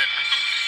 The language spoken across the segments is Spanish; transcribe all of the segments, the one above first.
London.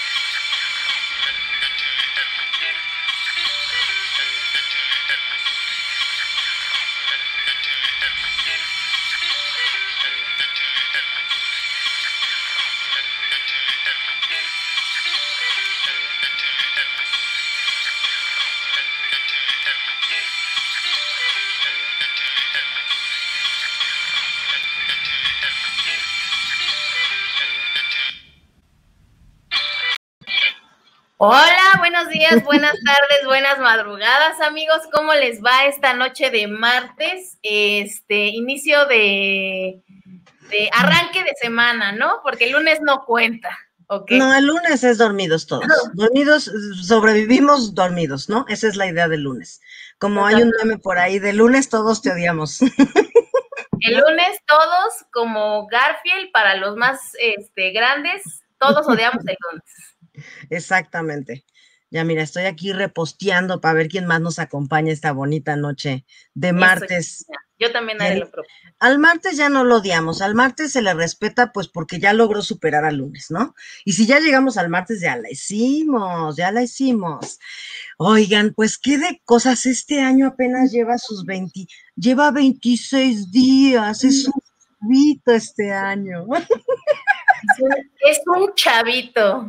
Hola, buenos días, buenas tardes, buenas madrugadas, amigos. ¿Cómo les va esta noche de martes? Este inicio de, arranque de semana, ¿no? Porque el lunes no cuenta. No, el lunes es dormidos todos. Dormidos, sobrevivimos dormidos, ¿no? Esa es la idea del lunes. Como hay un meme por ahí, de lunes todos te odiamos. El lunes todos, como Garfield, para los más este, grandes, todos odiamos el lunes. Exactamente. Ya mira, estoy aquí reposteando para ver quién más nos acompaña esta bonita noche de martes. Yo también haré lo propio. Al martes ya no lo odiamos, al martes se le respeta pues porque ya logró superar al lunes, ¿no? Y si ya llegamos al martes, ya la hicimos, ya la hicimos. Oigan, pues qué de cosas, este año apenas lleva sus 20, lleva 26 días, es un vito este año. Es un chavito.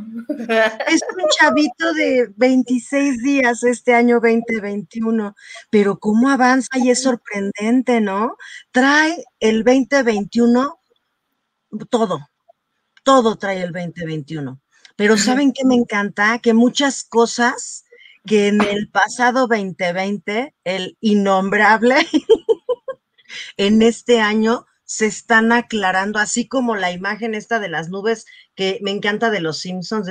Es un chavito de 26 días este año 2021, pero cómo avanza y es sorprendente, ¿no? Trae el 2021 todo, todo trae el 2021. Pero ¿saben qué me encanta? Que muchas cosas que en el pasado 2020, el innombrable, en este año se están aclarando, así como la imagen esta de las nubes que me encanta de los Simpsons,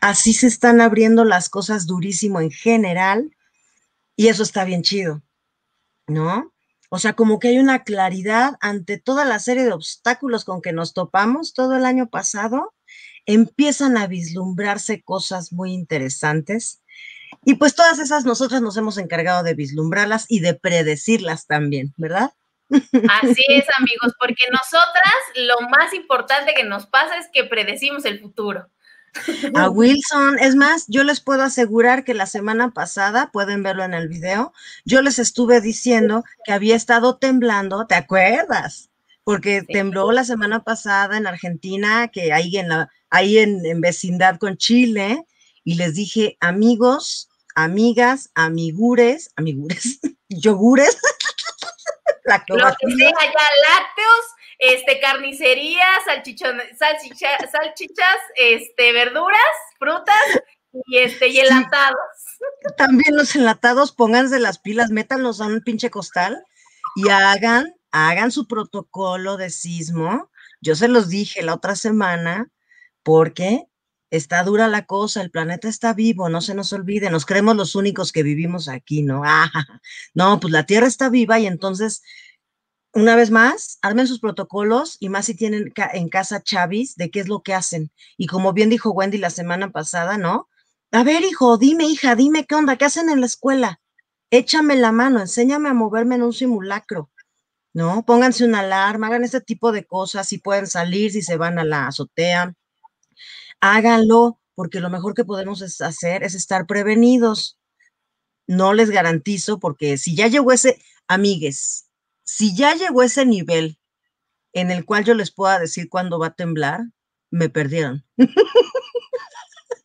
así se están abriendo las cosas durísimo en general y eso está bien chido, ¿no? O sea, como que hay una claridad ante toda la serie de obstáculos con que nos topamos todo el año pasado, empiezan a vislumbrarse cosas muy interesantes. Y pues todas esas nosotras nos hemos encargado de vislumbrarlas y de predecirlas también, ¿verdad? Así es, amigos, porque nosotras lo más importante que nos pasa es que predecimos el futuro. A Wilson, es más, yo les puedo asegurar que la semana pasada, pueden verlo en el video, yo les estuve diciendo que había estado temblando, ¿te acuerdas? Porque tembló la semana pasada en Argentina, que ahí en la, ahí en, en vecindad con Chile, y les dije, amigos, amigas, amigures, amigures, yogures, lo que sea ya lácteos, este, carnicería, salchichón, salchichas, este, verduras, frutas y este, y enlatados. También los enlatados, pónganse las pilas, métanlos a un pinche costal y hagan, hagan su protocolo de sismo. Yo se los dije la otra semana, porque está dura la cosa, el planeta está vivo, no se nos olvide, nos creemos los únicos que vivimos aquí, ¿no? Ah, no, pues la Tierra está viva y entonces, una vez más, armen sus protocolos y más si tienen en casa Chavis de qué es lo que hacen. Y como bien dijo Wendy la semana pasada, ¿no? A ver, hijo, dime, hija, dime qué onda, qué hacen en la escuela. Échame la mano, enséñame a moverme en un simulacro. ¿No? Pónganse una alarma, hagan este tipo de cosas, si pueden salir, si se van a la azotea, háganlo, porque lo mejor que podemos hacer es estar prevenidos. No les garantizo, porque si ya llegó ese, amigues, si ya llegó ese nivel en el cual yo les pueda decir cuándo va a temblar, me perdieron.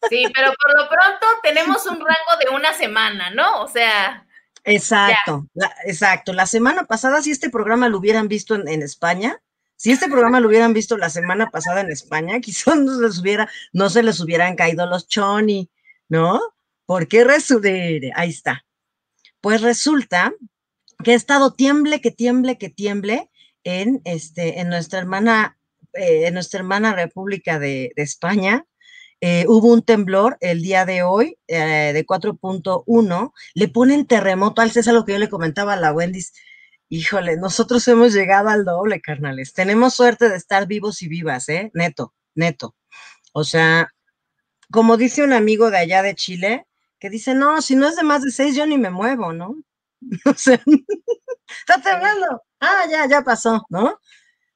Sí, pero por lo pronto tenemos un rango de una semana, ¿no? O sea. Exacto, exacto. La semana pasada, si este programa lo hubieran visto en España, si este programa lo hubieran visto la semana pasada en España, quizás no se les hubiera, no se les hubieran caído los choni, ¿no? ¿Por qué resulta? Ahí está. Pues resulta que ha estado tiemble, que tiemble, que tiemble en, este, en nuestra hermana, eh, en nuestra hermana República de, España. Eh, hubo un temblor el día de hoy eh, de 4.1. Le ponen terremoto al César, lo que yo le comentaba a la Wendy híjole, nosotros hemos llegado al doble, carnales. Tenemos suerte de estar vivos y vivas, ¿eh? Neto, neto. O sea, como dice un amigo de allá de Chile, que dice, no, si no es de más de seis, yo ni me muevo, ¿no? O sea, está temblando. Ah, ya, ya pasó, ¿no?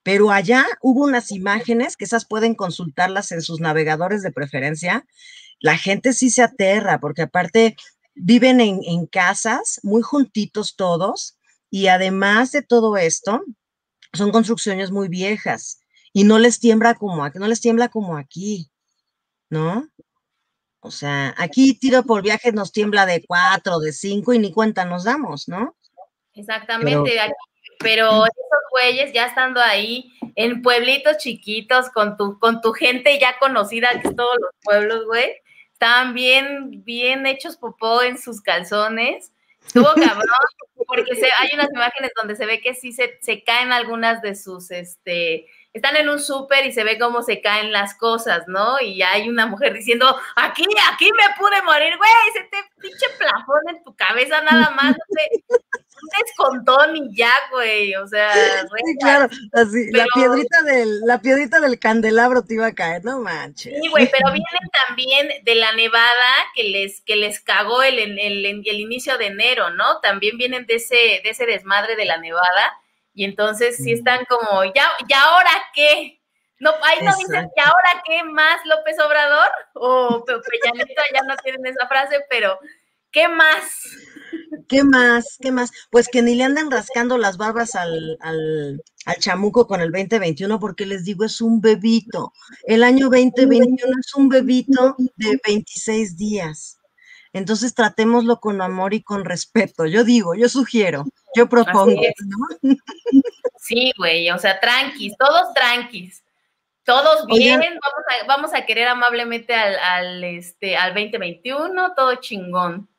pero allá hubo unas imágenes que esas pueden consultarlas en sus navegadores de preferencia. La gente sí se aterra, porque aparte viven en, en casas muy juntitos todos, y además de todo esto, son construcciones muy viejas y no les tiembla como aquí, no les tiembla como aquí, ¿no? O sea, aquí tiro por viaje nos tiembla de cuatro, de cinco y ni cuenta nos damos, ¿no? Exactamente, pero, esos güeyes ya estando ahí en pueblitos chiquitos con tu, con tu gente ya conocida, que es todos los pueblos, güey, estaban bien, bien hechos popó en sus calzones. Estuvo cabrón, porque se, hay unas imágenes donde se ve que sí se, se caen algunas de sus, este, están en un súper y se ve cómo se caen las cosas, ¿no? Y hay una mujer diciendo, aquí, aquí me pude morir, güey, se te pinche plafón en tu cabeza nada más, no sé, un descontón y ya, güey, o sea, sí, claro, así, la piedrita del, la piedrita del candelabro te iba a caer, no manches. Sí, güey, pero vienen también de la nevada que les, que les cagó el, el, el, el inicio de enero, ¿no? También vienen de ese, de ese desmadre de la nevada y entonces sí están como, ¿ya, ¿ya ahora qué? No, ahí no dicen, ¿y ahora qué más López Obrador? O Peñanito ya no tienen esa frase, pero ¿qué más? ¿Qué más? ¿Qué más? Pues que ni le anden rascando las barbas al, al, al, chamuco con el 2021, porque les digo, es un bebito. El año 2021 es un bebito de 26 días. Entonces tratémoslo con amor y con respeto. Yo digo, yo sugiero, yo propongo. ¿no? Sí, güey, o sea, tranquis, todos tranquis. Todos bien, vamos a, querer amablemente al, al, este, al 2021, todo chingón.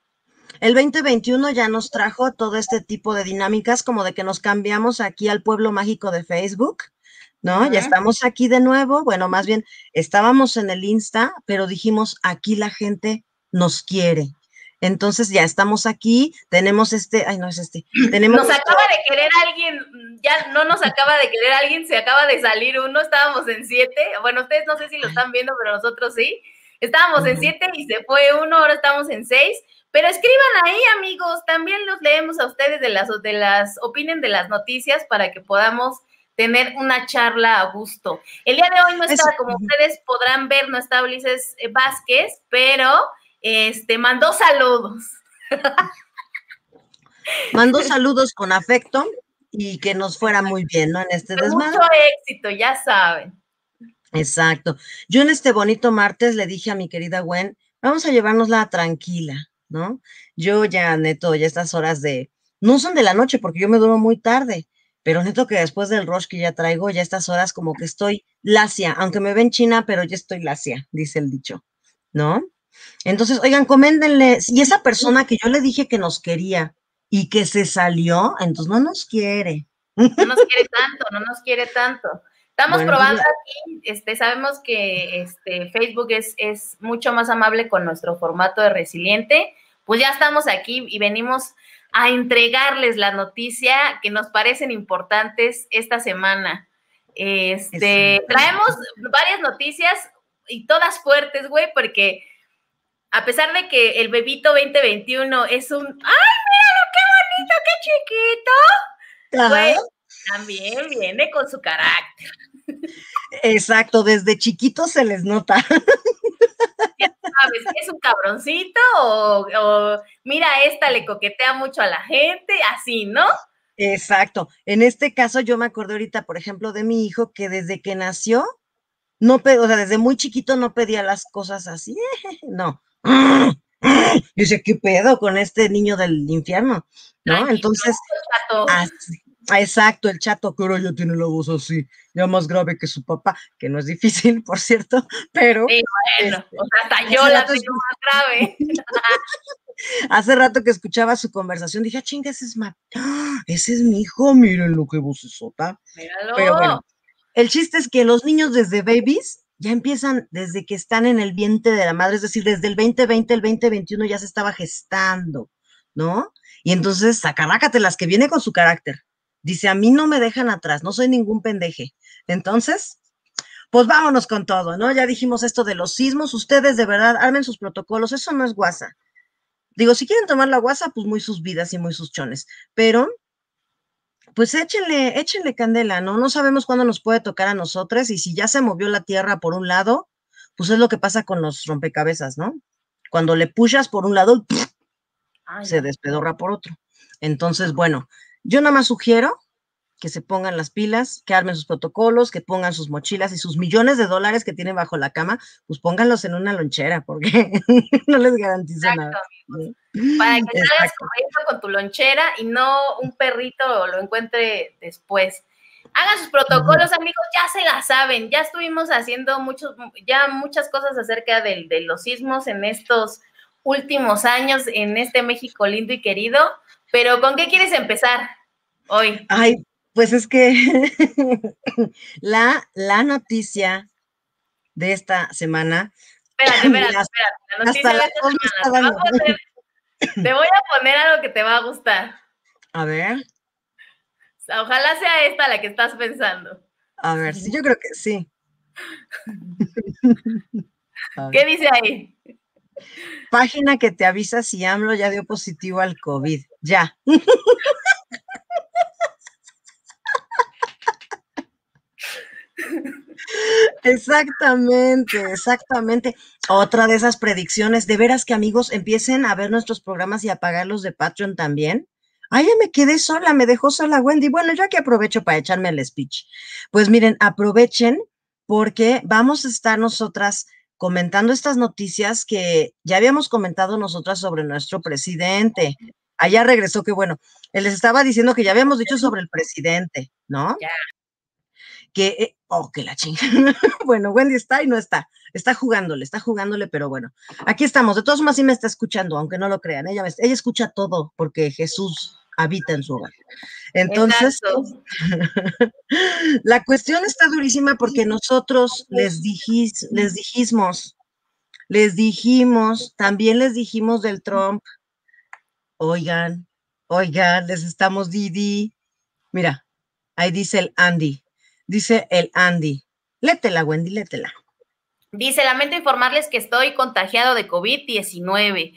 El 2021 ya nos trajo todo este tipo de dinámicas, como de que nos cambiamos aquí al pueblo mágico de Facebook, ¿no? Ya estamos aquí de nuevo. Bueno, más bien estábamos en el Insta, pero dijimos aquí la gente nos quiere. Entonces ya estamos aquí, tenemos este, ay no es este, tenemos... Nos acaba de querer alguien, ya no nos acaba de querer alguien, se acaba de salir uno, estábamos en siete, bueno, ustedes no sé si lo están viendo, pero nosotros sí, estábamos en siete y se fue uno, ahora estamos en seis, pero escriban ahí amigos, también los leemos a ustedes de las, de las, opinen de las noticias para que podamos tener una charla a gusto. El día de hoy no está, como ustedes podrán ver, no está Ulises Vázquez, pero este, mandó saludos. Mandó saludos con afecto y que nos fuera muy bien, ¿no? En este desmadre. Mucho éxito, ya saben. Exacto. Yo en este bonito martes le dije a mi querida Gwen, vamos a llevárnosla tranquila, ¿no? Yo ya, neto, ya estas horas de, no son de la noche porque yo me duermo muy tarde, pero neto que después del rush que ya traigo, ya estas horas como que estoy lacia, aunque me ven china, pero ya estoy lacia, dice el dicho, ¿no? Entonces, oigan, coméndenle, y esa persona que yo le dije que nos quería y que se salió, entonces no nos quiere. No nos quiere tanto, no nos quiere tanto. Estamos probando aquí, este, sabemos que este, Facebook es, es mucho más amable con nuestro formato de resiliente, pues ya estamos aquí y venimos a entregarles la noticia que nos parecen importantes esta semana. Este, traemos varias noticias y todas fuertes, güey, porque a pesar de que el bebito 2021 es un, ¡ay, míralo, qué bonito, qué chiquito! Pues, también viene con su carácter. Exacto, desde chiquito se les nota. ¿Sabes? ¿Es un cabroncito? O, o, mira, esta le coquetea mucho a la gente, así, ¿no? Exacto. En este caso, yo me acuerdo ahorita, por ejemplo, de mi hijo que desde que nació, no, o sea, desde muy chiquito no pedía las cosas así, no, y dice, ¿qué pedo con este niño del infierno? ¿No? Entonces, exacto, el chato que ahora ya tiene la voz así, ya más grave que su papá, que no es difícil, por cierto, pero... Sí, bueno, este, o sea, hasta yo la tengo más grave. hace rato que escuchaba su conversación, dije, ah, chinga, ese es, ese es mi hijo, miren lo que vos sota. Pero bueno, el chiste es que los niños desde babies ya empiezan desde que están en el vientre de la madre, es decir, desde el 2020, el 2021 ya se estaba gestando, ¿no? Y entonces, las que viene con su carácter. Dice, a mí no me dejan atrás, no soy ningún pendeje. Entonces, pues vámonos con todo, ¿no? Ya dijimos esto de los sismos, ustedes de verdad armen sus protocolos, eso no es guasa. Digo, si quieren tomar la guasa, pues muy sus vidas y muy sus chones, pero pues échenle, échenle candela, ¿no? No sabemos cuándo nos puede tocar a nosotros y si ya se movió la tierra por un lado, pues es lo que pasa con los rompecabezas, ¿no? Cuando le pushas por un lado, se despedorra por otro. Entonces, bueno, yo nada más sugiero que se pongan las pilas, que armen sus protocolos, que pongan sus mochilas y sus millones de dólares que tienen bajo la cama, pues pónganlos en una lonchera, porque no les garantiza nada. Para que salgas corriendo con tu lonchera y no un perrito lo encuentre después. Hagan sus protocolos, amigos, ya se la saben. Ya estuvimos haciendo muchos, ya muchas cosas acerca de, de los sismos en estos últimos años en este México lindo y querido. Pero ¿con qué quieres empezar hoy? Ay, pues es que la, la noticia de esta semana. Espérate, espérate, espérate. La noticia de esta semana. Te, voy a poner algo que te va a gustar. A ver. Ojalá sea esta la que estás pensando. A ver, sí, yo creo que sí. ¿Qué dice ahí? Página que te avisa si AMLO ya dio positivo al COVID. Ya. Exactamente, exactamente. Otra de esas predicciones, de veras que amigos empiecen a ver nuestros programas y a pagarlos de Patreon también. Ay, ya me quedé sola, me dejó sola Wendy. Bueno, ya que aprovecho para echarme el speech. Pues miren, aprovechen porque vamos a estar nosotras comentando estas noticias que ya habíamos comentado nosotras sobre nuestro presidente. Allá regresó que bueno, él les estaba diciendo que ya habíamos dicho sobre el presidente, ¿no? Ya que, eh, oh, que la chinga. bueno, Wendy está y no está. Está jugándole, está jugándole, pero bueno, aquí estamos. De todas formas, sí me está escuchando, aunque no lo crean. Ella, ella escucha todo porque Jesús habita en su hogar. Entonces, la cuestión está durísima porque nosotros les, dijis, les dijimos, les dijimos, también les dijimos del Trump, oigan, oigan, les estamos Didi. Mira, ahí dice el Andy. Dice el Andy. Létela, Wendy, létela. Dice, lamento informarles que estoy contagiado de COVID-19.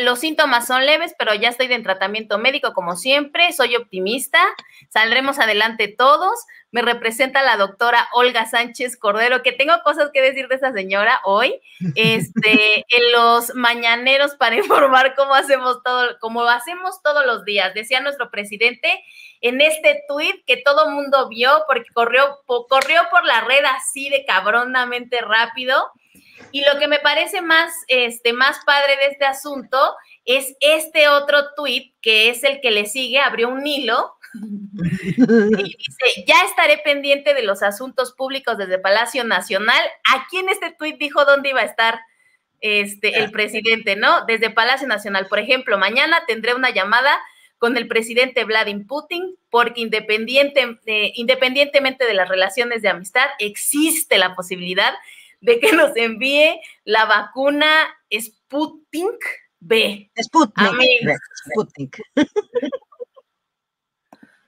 Los síntomas son leves, pero ya estoy en tratamiento médico como siempre. Soy optimista. Saldremos adelante todos. Me representa la doctora Olga Sánchez Cordero, que tengo cosas que decir de esa señora hoy. Este, en los mañaneros para informar cómo hacemos todo, como hacemos todos los días. Decía nuestro presidente en este tweet que todo mundo vio porque corrió, corrió por la red así de cabronamente rápido. Y lo que me parece más, este, más padre de este asunto es este otro tweet que es el que le sigue, abrió un hilo y dice, ya estaré pendiente de los asuntos públicos desde Palacio Nacional. Aquí en este tweet dijo dónde iba a estar este, el presidente, ¿no? Desde Palacio Nacional. Por ejemplo, mañana tendré una llamada con el presidente Vladimir Putin, porque independiente, eh, independientemente de las relaciones de amistad, existe la posibilidad de que nos envíe la vacuna Sputnik B. Sputnik. Sputnik.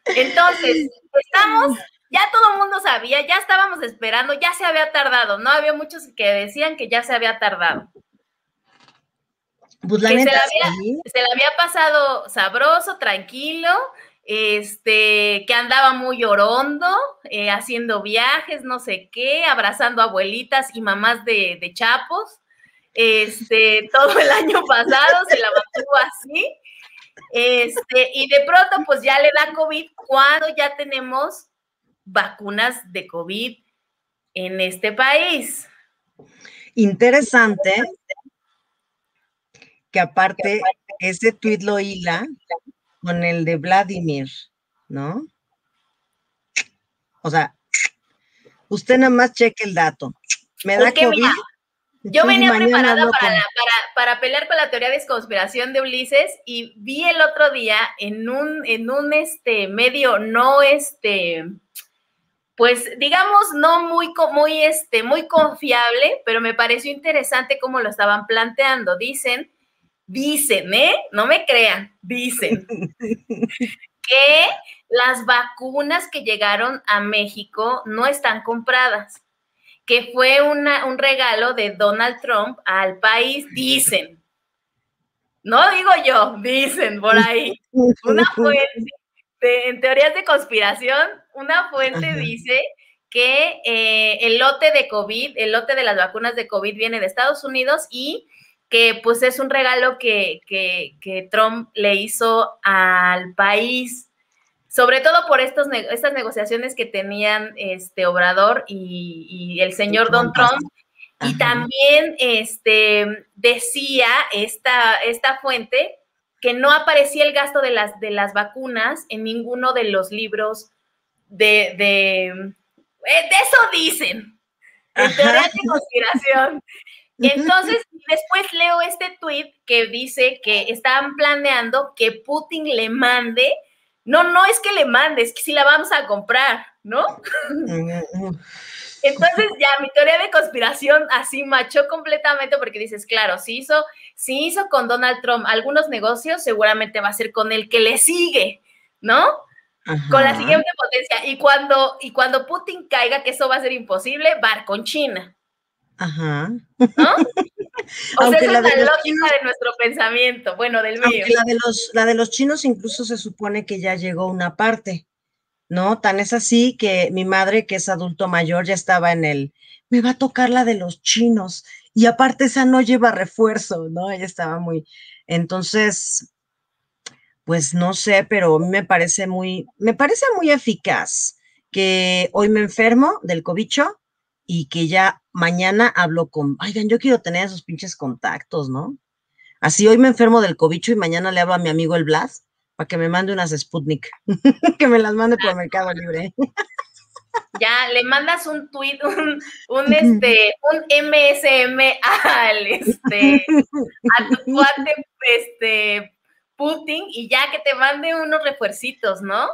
Entonces, estamos, ya todo el mundo sabía, ya estábamos esperando, ya se había tardado, ¿no? Había muchos que decían que ya se había tardado. Pues la se, la había, pasado sabroso, tranquilo, este, que andaba muy orondo, eh, haciendo viajes, no sé qué, abrazando abuelitas y mamás de, de chapos. Este, todo el año pasado se la mantuvo así. Este, y de pronto, pues ya le da COVID cuando ya tenemos vacunas de COVID en este país. Interesante que aparte ese tuit lo hila con el de Vladimir, ¿no? O sea, usted nada más cheque el dato. Me da COVID. yo venía preparada para, para, pelear con la teoría de conspiración de Ulises y vi el otro día en un, en un este, medio no este, pues digamos no muy, muy, este, muy confiable, pero me pareció interesante cómo lo estaban planteando. Dicen dicen, ¿eh? No me crean, dicen que las vacunas que llegaron a México no están compradas, que fue una, un regalo de Donald Trump al país, dicen. No digo yo, dicen por ahí. Una fuente en teorías de conspiración, una fuente dice que eh, el lote de COVID, el lote de las vacunas de COVID viene de Estados Unidos y que pues es un regalo que, que, Trump le hizo al país, sobre todo por estos, estas negociaciones que tenían este Obrador y, el señor Don Trump. Y también este, decía esta, esta fuente que no aparecía el gasto de las, de las vacunas en ninguno de los libros de, de, eh, de eso dicen, en teoría de conspiración. Y entonces después leo este tweet que dice que estaban planeando que Putin le mande, no, no es que le mande, es que si la vamos a comprar, ¿no? Entonces ya mi teoría de conspiración así machó completamente porque dices, claro, si hizo, si hizo con Donald Trump algunos negocios, seguramente va a ser con el que le sigue, ¿no? Con la siguiente potencia. Y cuando, y cuando Putin caiga, que eso va a ser imposible, va con China. Ajá. ¿No? O sea, esa es la, lógica de nuestro pensamiento, bueno, del mío. La de, los, la de los chinos incluso se supone que ya llegó una parte, ¿no? Tan es así que mi madre, que es adulto mayor, ya estaba en el, me va a tocar la de los chinos. Y aparte esa no lleva refuerzo, ¿no? Ella estaba muy, entonces, pues no sé, pero me parece muy, me parece muy eficaz que hoy me enfermo del cobicho y que ya mañana hablo con, oigan, yo quiero tener esos pinches contactos, ¿no? Así hoy me enfermo del cobicho y mañana le hablo a mi amigo el Blas para que me mande unas Sputnik, que me las mande por Mercado Libre. Ya, le mandas un tweet, un, un este, un MSM al este, a tu cuate, este, Putin, y ya que te mande unos refuercitos, ¿no?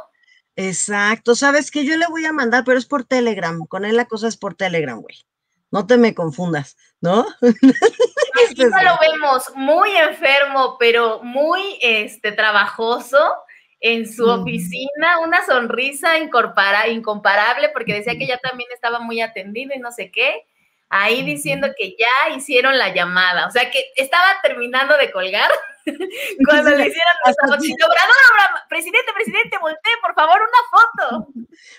Exacto, sabes que yo le voy a mandar, pero es por Telegram. Con él la cosa es por Telegram, güey. No te me confundas, ¿no? Aquí no lo vemos muy enfermo, pero muy este trabajoso en su oficina, una sonrisa incomparable, porque decía que ya también estaba muy atendido y no sé qué ahí diciendo que ya hicieron la llamada, o sea que estaba terminando de colgar cuando le hicieron nuestra Obrador, presidente, presidente, voltee, por favor, una foto.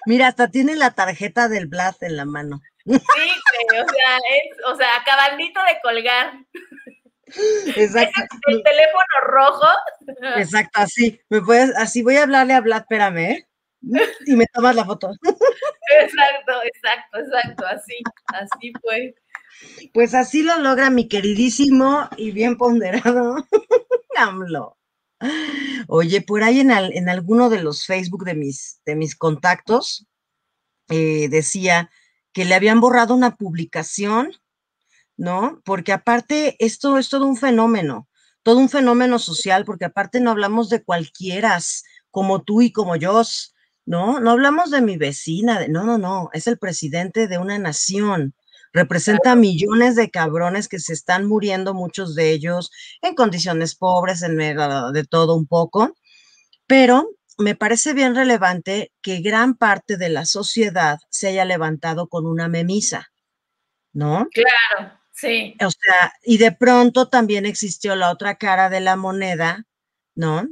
Mira, hasta tiene la tarjeta del Blast en la mano. Sí, o sea, es, o sea, acabandito de colgar. Exacto. El teléfono rojo. Exacto, así. Me puedes, así voy a hablarle a Vlad, espérame, ¿eh? Y me tomas la foto. Exacto, exacto, exacto, así, así fue. Pues así lo logra mi queridísimo y bien ponderado AMLO. Oye, por ahí en, en, alguno de los Facebook de mis, de mis contactos eh, decía que le habían borrado una publicación, ¿no? Porque aparte esto es todo un fenómeno, todo un fenómeno social, porque aparte no hablamos de cualquieras como tú y como yo, no, no hablamos de mi vecina, no, no, no, es el presidente de una nación. Representa millones de cabrones que se están muriendo, muchos de ellos en condiciones pobres, en medio de todo un poco. Pero me parece bien relevante que gran parte de la sociedad se haya levantado con una memisa, ¿no? Claro, sí. O sea, y de pronto también existió la otra cara de la moneda, ¿no?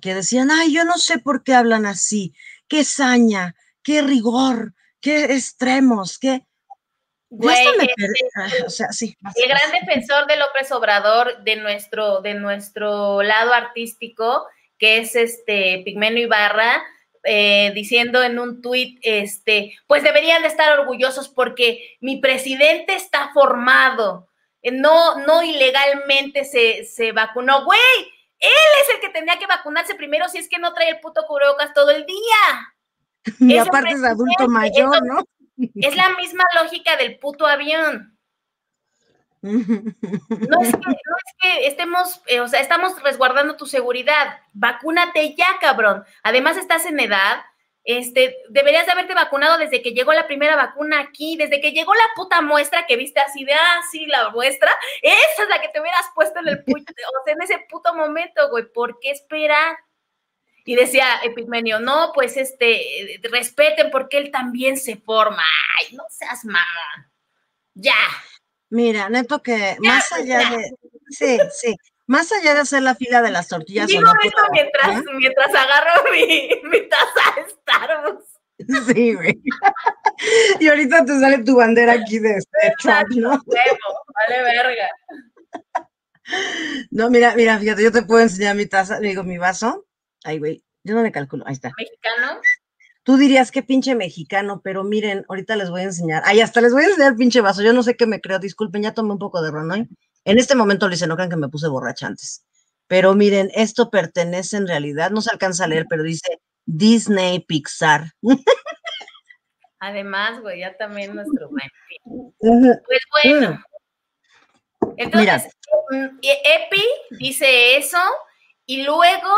Que decían, ay, yo no sé por qué hablan así, qué saña, qué rigor, qué extremos, qué... o sea, sí, el gran defensor de López Obrador de nuestro, de nuestro lado artístico, que es este Pigmeno Ibarra, eh, diciendo en un tuit, este, pues deberían de estar orgullosos porque mi presidente está formado, no, no ilegalmente se, se vacunó. Güey, él es el que tenía que vacunarse primero si es que no trae el puto cubrebocas todo el día. Y aparte es adulto mayor, ¿no? Es la misma lógica del puto avión. No es, que, estemos, eh, o sea, estamos resguardando tu seguridad. Vacúnate ya, cabrón. Además, estás en edad este, deberías de haberte vacunado desde que llegó la primera vacuna aquí, desde que llegó la puta muestra que viste así de, ah, sí, la muestra, esa es la que te hubieras puesto en el o sea, en ese puto momento, güey, ¿por qué esperar? Y decía Epigmenio, no, pues este, respeten porque él también se forma. Ay, no seas mamón. Ya. Mira, neto que más allá de, sí, sí, más allá de hacer la fila de las tortillas. Digo no esto mientras, mientras agarro mi, mi taza de Starbucks. Sí, güey. Y ahorita te sale tu bandera aquí de este Trump, ¿no? Vale verga. No, mira, mira, fíjate, yo te puedo enseñar mi taza, digo, mi vaso. Ay, güey, yo no le calculo, ahí está. ¿Mexicano? Tú dirías que pinche mexicano, pero miren, ahorita les voy a enseñar. Ay, hasta les voy a enseñar pinche vaso. Yo no sé qué me creo, disculpen, ya tomé un poco de ron hoy. En este momento les no crean que me puse borracha antes. Pero miren, esto pertenece en realidad, no se alcanza a leer, pero dice Disney Pixar. Además, güey, ya también nuestro Pues bueno. Entonces, mm, Epi dice eso y luego,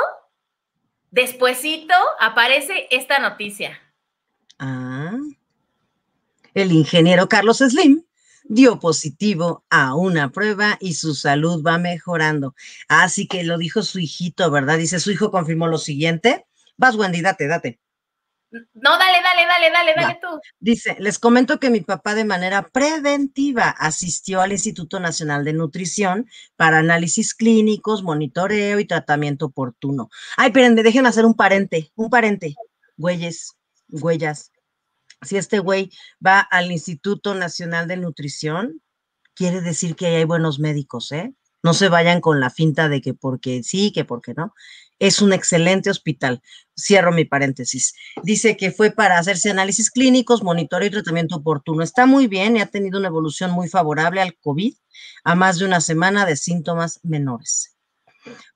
despuesito, aparece esta noticia. Ah. El ingeniero Carlos Slim dio positivo a una prueba y su salud va mejorando. Así que lo dijo su hijito, ¿verdad? Dice, su hijo confirmó lo siguiente. Vas, Wendy, date, date. No, dale, dale, dale, dale, dale tú. Dice, les comento que mi papá de manera preventiva asistió al Instituto Nacional de Nutrición para análisis clínicos, monitoreo y tratamiento oportuno. Ay, espérenme, déjenme hacer un parente, un parente. Güeyes, huellas. Si este güey va al Instituto Nacional de Nutrición, quiere decir que hay buenos médicos, ¿eh? No se vayan con la finta de que porque sí, que porque no es un excelente hospital. Cierro mi paréntesis. Dice que fue para hacerse análisis clínicos, monitoreo y tratamiento oportuno. Está muy bien y ha tenido una evolución muy favorable al COVID a más de una semana de síntomas menores.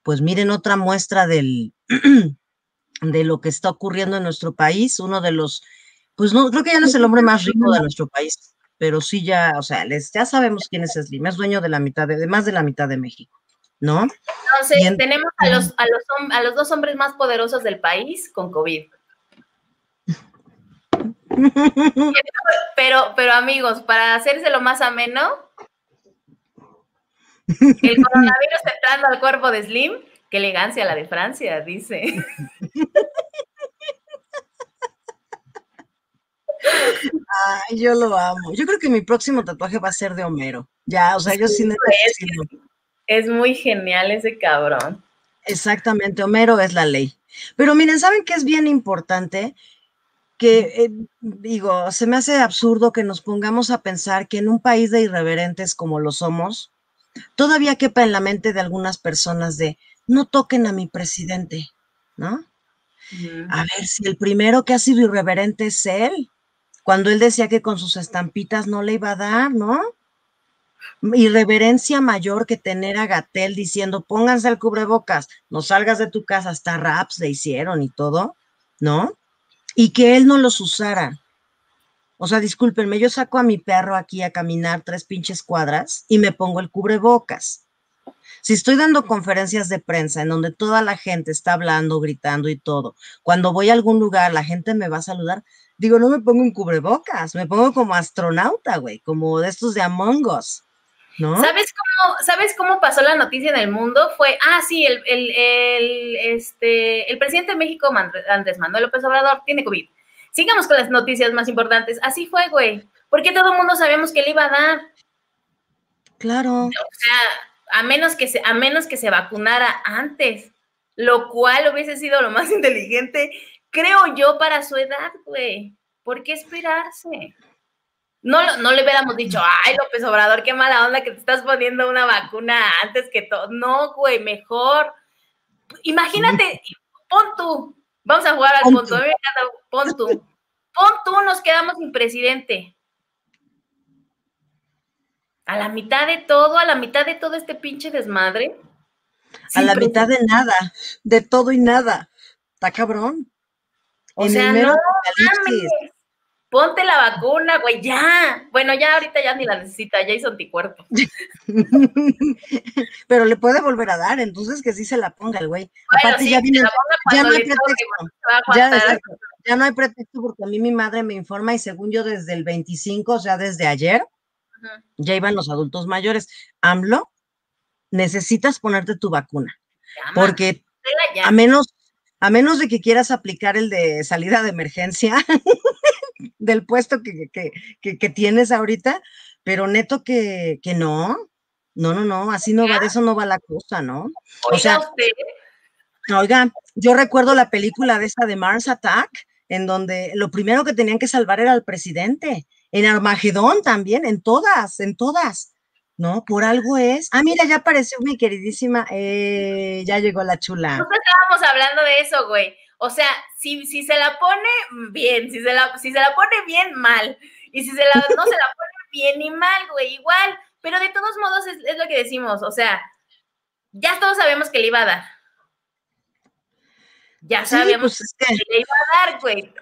Pues miren otra muestra del, de lo que está ocurriendo en nuestro país. Uno de los, pues no, creo que ya no es el hombre más rico de nuestro país, pero sí ya, o sea, les, ya sabemos quién es Slim, es dueño de la mitad, de más de la mitad de México. ¿no? Entonces, tenemos a los, a, los, a los dos hombres más poderosos del país con COVID. pero, pero amigos, para hacérselo más ameno, el coronavirus entrando al cuerpo de Slim, qué elegancia la de Francia, dice. Ay, yo lo amo. Yo creo que mi próximo tatuaje va a ser de Homero. Ya, o sea, yo sí necesito. Es muy genial ese cabrón. Exactamente, Homero es la ley. Pero miren, ¿saben qué es bien importante? Que, eh, digo, se me hace absurdo que nos pongamos a pensar que en un país de irreverentes como lo somos, todavía quepa en la mente de algunas personas de no toquen a mi presidente, ¿no? A ver, si el primero que ha sido irreverente es él, cuando él decía que con sus estampitas no le iba a dar, ¿no? irreverencia mayor que tener a Gatel diciendo pónganse el cubrebocas, no salgas de tu casa, hasta raps le hicieron y todo, ¿no? Y que él no los usara. O sea, discúlpenme, yo saco a mi perro aquí a caminar tres pinches cuadras y me pongo el cubrebocas. Si estoy dando conferencias de prensa en donde toda la gente está hablando, gritando y todo, cuando voy a algún lugar la gente me va a saludar, digo, no me pongo un cubrebocas, me pongo como astronauta, güey, como de estos de Among Us. ¿Sabes cómo, ¿Sabes cómo pasó la noticia en el mundo? Fue, ah, sí, el, este, el presidente de México, Andrés Manuel López Obrador, tiene COVID. Sigamos con las noticias más importantes. Así fue, güey. Porque todo el mundo sabíamos que le iba a dar. Claro. O sea, a menos que se, a menos que se vacunara antes, lo cual hubiese sido lo más inteligente, creo yo, para su edad, güey. ¿Por qué esperarse? no, no le hubiéramos dicho, ay, López Obrador, qué mala onda que te estás poniendo una vacuna antes que todo. No, güey, mejor. Imagínate, pon tú, vamos a jugar al pon, tú. pon tú. Pon tú, nos quedamos sin presidente. A la mitad de todo, a la mitad de todo este pinche desmadre. A la mitad de nada, de todo y nada. Está cabrón. O sea, no ponte la vacuna, güey, ya. Bueno, ya ahorita ya ni la necesita, ya hizo anticuerpos. Pero le puede volver a dar, entonces que sí se la ponga el güey. Aparte, ya, viene, ya no hay pretexto. Ya, no hay pretexto porque a mí mi madre me informa y según yo desde el 25, o sea, desde ayer, ya iban los adultos mayores. AMLO, necesitas ponerte tu vacuna. porque a menos, a menos de que quieras aplicar el de salida de emergencia, del puesto que, tienes ahorita, pero neto que, no. No, no, no, así no va, de eso no va la cosa, ¿no? o sea, usted. Oiga, yo recuerdo la película de esta de Mars Attack, en donde lo primero que tenían que salvar era al presidente. En Armagedón también, en todas, en todas. ¿No? Por algo es. Ah, mira, ya apareció mi queridísima. Eh, ya llegó la chula. Nosotros estábamos hablando de eso, güey. O sea, si, si se la pone bien, si se la, si se la pone bien, mal. Y si se la, no se la pone bien ni mal, güey, igual. Pero de todos modos es, es lo que decimos. O sea, ya todos sabemos que le iba a dar ya sabemos pues, que le iba a dar, güey.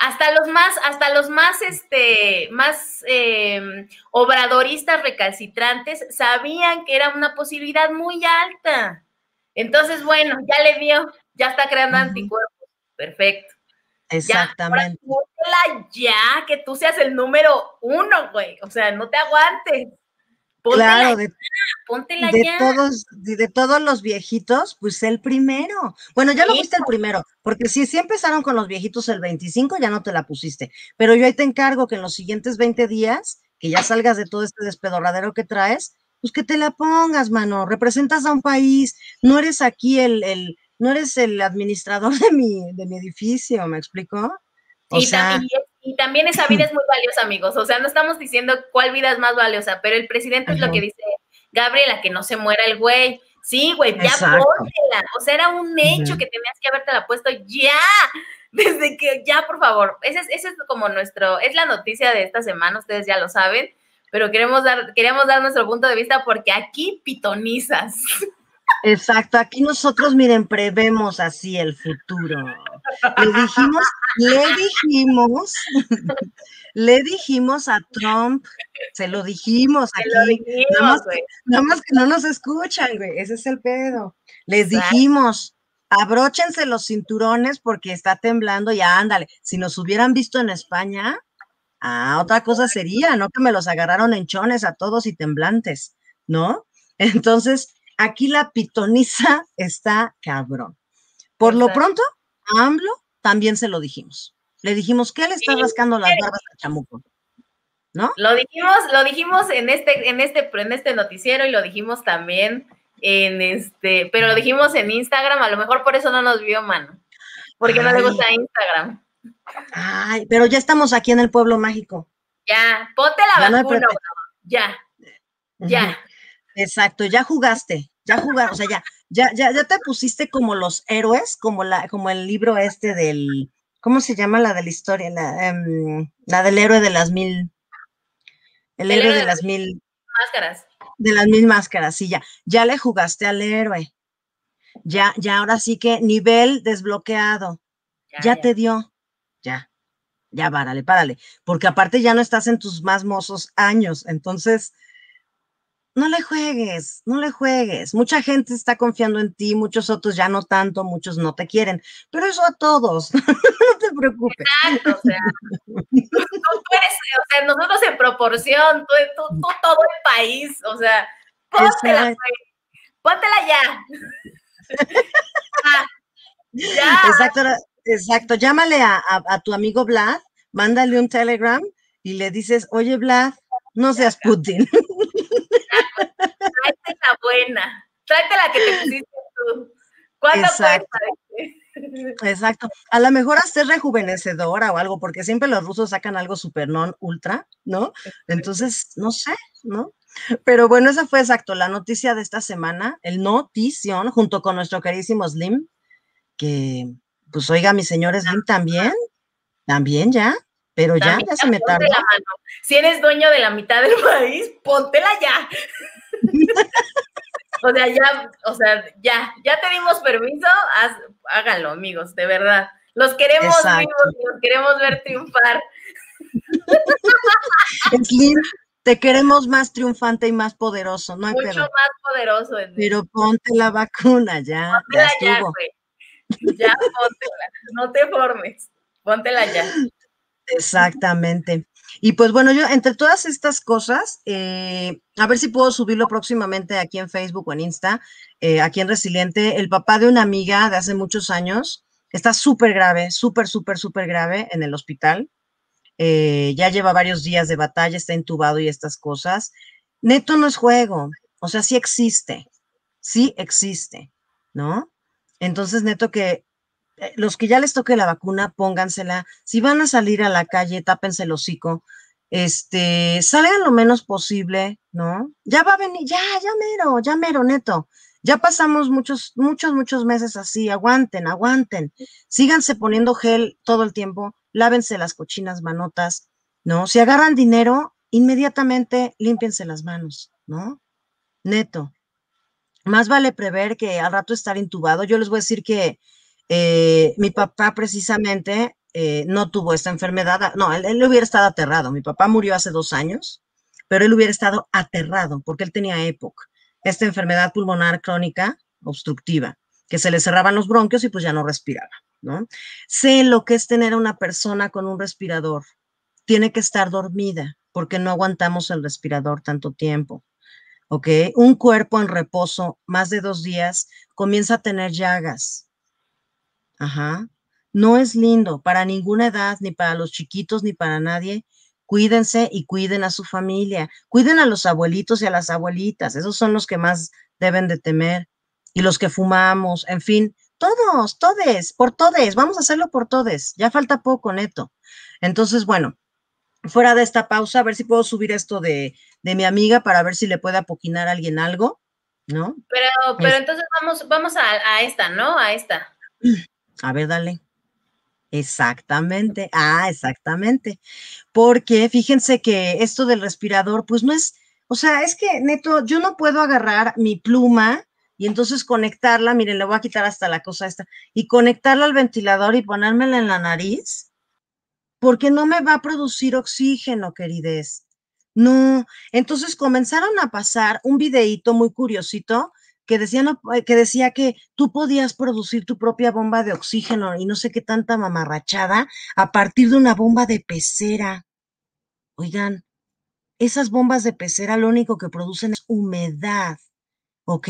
Hasta los más, hasta los más, este, más em, obradoristas recalcitrantes sabían que era una posibilidad muy alta. Entonces, bueno, ya le dio, ya está creando anticuerpos. Perfecto. Exactamente. Ya, ya, que tú seas el número uno, güey. O sea, no te aguantes claro, de, todos, de, todos los viejitos, pues el primero. Bueno, ya lo viste el primero, porque si, si empezaron con los viejitos el 25, ya no te la pusiste. Pero yo ahí te encargo que en los siguientes 20 días, que ya salgas de todo este despedorradero que traes, pues que te la pongas, mano. Representas a un país, no eres aquí el, el no eres el administrador de mi, de mi edificio, ¿me explicó? O sea, y también esa vida es muy valiosa, amigos. O sea, no estamos diciendo cuál vida es más valiosa, pero el presidente es lo que dice Gabriela, que no se muera el güey. Sí, güey, ya póntela. O sea, era un hecho que tenías que habértela puesto ya. Desde que ya, por favor. Ese es, ese es como nuestro, es la noticia de esta semana, ustedes ya lo saben, pero queremos dar, queremos dar nuestro punto de vista porque aquí pitonizas. Exacto, aquí nosotros, miren, prevemos así el futuro. Le dijimos, le dijimos, le dijimos a Trump, se lo dijimos aquí, nada, más, que no nos escuchan, güey, ese es el pedo. Les dijimos, abróchense los cinturones porque está temblando, ya ándale. Si nos hubieran visto en España, ah, otra cosa sería, ¿no? Que me los agarraron en chones a todos y temblantes, ¿no? Entonces, aquí la pitoniza está cabrón. Por lo pronto, a AMLO también se lo dijimos. Le dijimos que le está rascando las barbas al chamuco. ¿No? Lo dijimos, lo dijimos en este, en este, en este noticiero y lo dijimos también en este, pero lo dijimos en Instagram, a lo mejor por eso no nos vio, mano. Porque no le gusta Instagram. Ay, pero ya estamos aquí en el pueblo mágico. Ya, ponte la vacuna, ya. Ya. Exacto, ya jugaste, ya jugaste, o sea, ya, ya, ya, ya te pusiste como los héroes, como la, como el libro este del, ¿cómo se llama la de la historia? La, em, la del héroe de las mil, el, héroe, de, las mil máscaras. De las mil máscaras, sí, ya, ya le jugaste al héroe. Ya, ya, ahora sí que nivel desbloqueado. Ya, te dio. Ya, ya, párale, párale. Porque aparte ya no estás en tus más mozos años. Entonces, no le juegues, no le juegues. Mucha gente está confiando en ti, muchos otros ya no tanto, muchos no te quieren, pero eso a todos, no te preocupes. Exacto, o sea, o sea, nosotros en proporción, tú, todo el país, o sea, póntela, póntela ya. Ah, ya. Exacto, exacto, llámale a, a tu amigo Vlad, mándale un telegram y le dices, oye Vlad, no seas Putin. Tráete la buena. Tráete la que te pusiste tú. ¿Cuánto Exacto. Exacto. A lo mejor hacer rejuvenecedora o algo, porque siempre los rusos sacan algo super non ultra, ¿no? Entonces, no sé, ¿no? Pero bueno, esa fue exacto la noticia de esta semana, el notición, junto con nuestro carísimo Slim, que, pues oiga, mi señor Slim también, también ya, pero ya, ya se me tardó. Si eres dueño de la mitad del país, póntela ya. o sea, ya, o sea, ya, ya te dimos permiso, háganlo, amigos, de verdad. Los queremos vivos, los queremos ver triunfar. Slim, te queremos más triunfante y más poderoso, no Mucho más poderoso. Pero ponte la vacuna, ya. ya, ya, ya, póntela, no te formes, póntela ya. Exactamente. Y pues bueno, yo entre todas estas cosas, eh, a ver si puedo subirlo próximamente aquí en Facebook o en Insta, eh, aquí en Resiliente, el papá de una amiga de hace muchos años está súper grave, súper, súper, súper grave en el hospital. Eh, ya lleva varios días de batalla, está intubado y estas cosas. Neto no es juego. O sea, sí existe, sí existe, ¿no? Entonces, neto que los que ya les toque la vacuna, póngansela. Si van a salir a la calle, tápense el hocico. Este, salgan lo menos posible, ¿no? Ya va a venir, ya, ya mero, ya mero, neto. Ya pasamos muchos, muchos, muchos meses así. Aguanten, aguanten. Síganse poniendo gel todo el tiempo. Lávense las cochinas manotas, ¿no? Si agarran dinero, inmediatamente límpiense las manos, ¿no? Neto. Más vale prever que al rato estar intubado. Yo les voy a decir que eh, mi papá precisamente eh, no tuvo esta enfermedad. No, él, hubiera estado aterrado. Mi papá murió hace dos años, pero él hubiera estado aterrado porque él tenía EPOC, esta enfermedad pulmonar crónica obstructiva, que se le cerraban los bronquios y pues ya no respiraba, ¿no? Sé lo que es tener a una persona con un respirador. Tiene que estar dormida porque no aguantamos el respirador tanto tiempo. ¿ok? Un cuerpo en reposo más de dos días comienza a tener llagas. Ajá. No es lindo para ninguna edad, ni para los chiquitos, ni para nadie. Cuídense y cuiden a su familia. Cuiden a los abuelitos y a las abuelitas. Esos son los que más deben de temer. Y los que fumamos, en fin, todos, todes, por todes. Vamos a hacerlo por todes. Ya falta poco, neto. Entonces, bueno, fuera de esta pausa, a ver si puedo subir esto de, de mi amiga para ver si le puede apoquinar a alguien algo, ¿no? Pero, pero entonces vamos, vamos a, a, esta, ¿no? A esta. A ver, dale. Exactamente. Ah, exactamente. Porque fíjense que esto del respirador, pues no es, o sea, es que neto, yo no puedo agarrar mi pluma y entonces conectarla, miren, le voy a quitar hasta la cosa esta, y conectarla al ventilador y ponérmela en la nariz, porque no me va a producir oxígeno, querides. No, entonces comenzaron a pasar un videíto muy curiosito que decía, eh, que decía que tú podías producir tu propia bomba de oxígeno y no sé qué tanta mamarrachada a partir de una bomba de pecera. Oigan, esas bombas de pecera lo único que producen es humedad, ¿ok?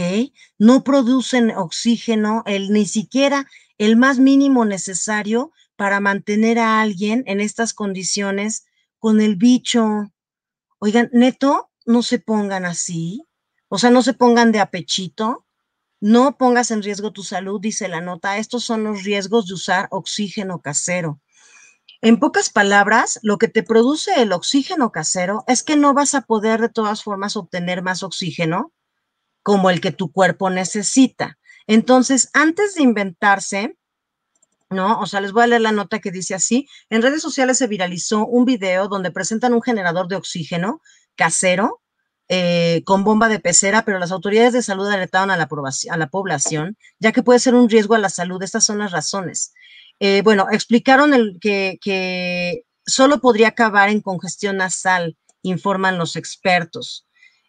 No producen oxígeno, el, ni siquiera el más mínimo necesario para mantener a alguien en estas condiciones con el bicho. Oigan, neto, no se pongan así. O sea, no se pongan de apechito, no pongas en riesgo tu salud, dice la nota. Estos son los riesgos de usar oxígeno casero. En pocas palabras, lo que te produce el oxígeno casero es que no vas a poder de todas formas obtener más oxígeno como el que tu cuerpo necesita. Entonces, antes de inventarse, ¿no? O sea, les voy a leer la nota que dice así. En redes sociales se viralizó un video donde presentan un generador de oxígeno casero eh, con bomba de pecera, pero las autoridades de salud alertaron a la, a la, población, ya que puede ser un riesgo a la salud. Estas son las razones. Eh, bueno, explicaron el, que, que, solo podría acabar en congestión nasal, informan los expertos.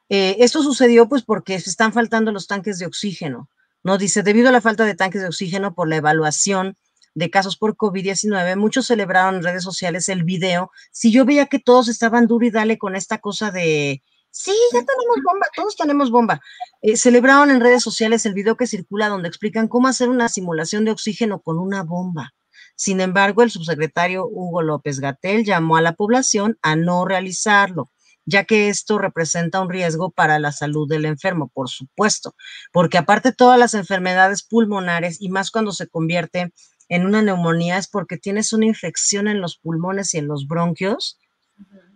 Eh, esto sucedió pues porque se están faltando los tanques de oxígeno, ¿no? Dice, debido a la falta de tanques de oxígeno por la evaluación de casos por COVID-19, muchos celebraron en redes sociales el video. Si yo veía que todos estaban duro y dale con esta cosa de, Sí, ya tenemos bomba, todos tenemos bomba. Eh, celebraron en redes sociales el video que circula donde explican cómo hacer una simulación de oxígeno con una bomba. Sin embargo, el subsecretario Hugo López Gatel llamó a la población a no realizarlo, ya que esto representa un riesgo para la salud del enfermo, por supuesto, porque aparte todas las enfermedades pulmonares y más cuando se convierte en una neumonía es porque tienes una infección en los pulmones y en los bronquios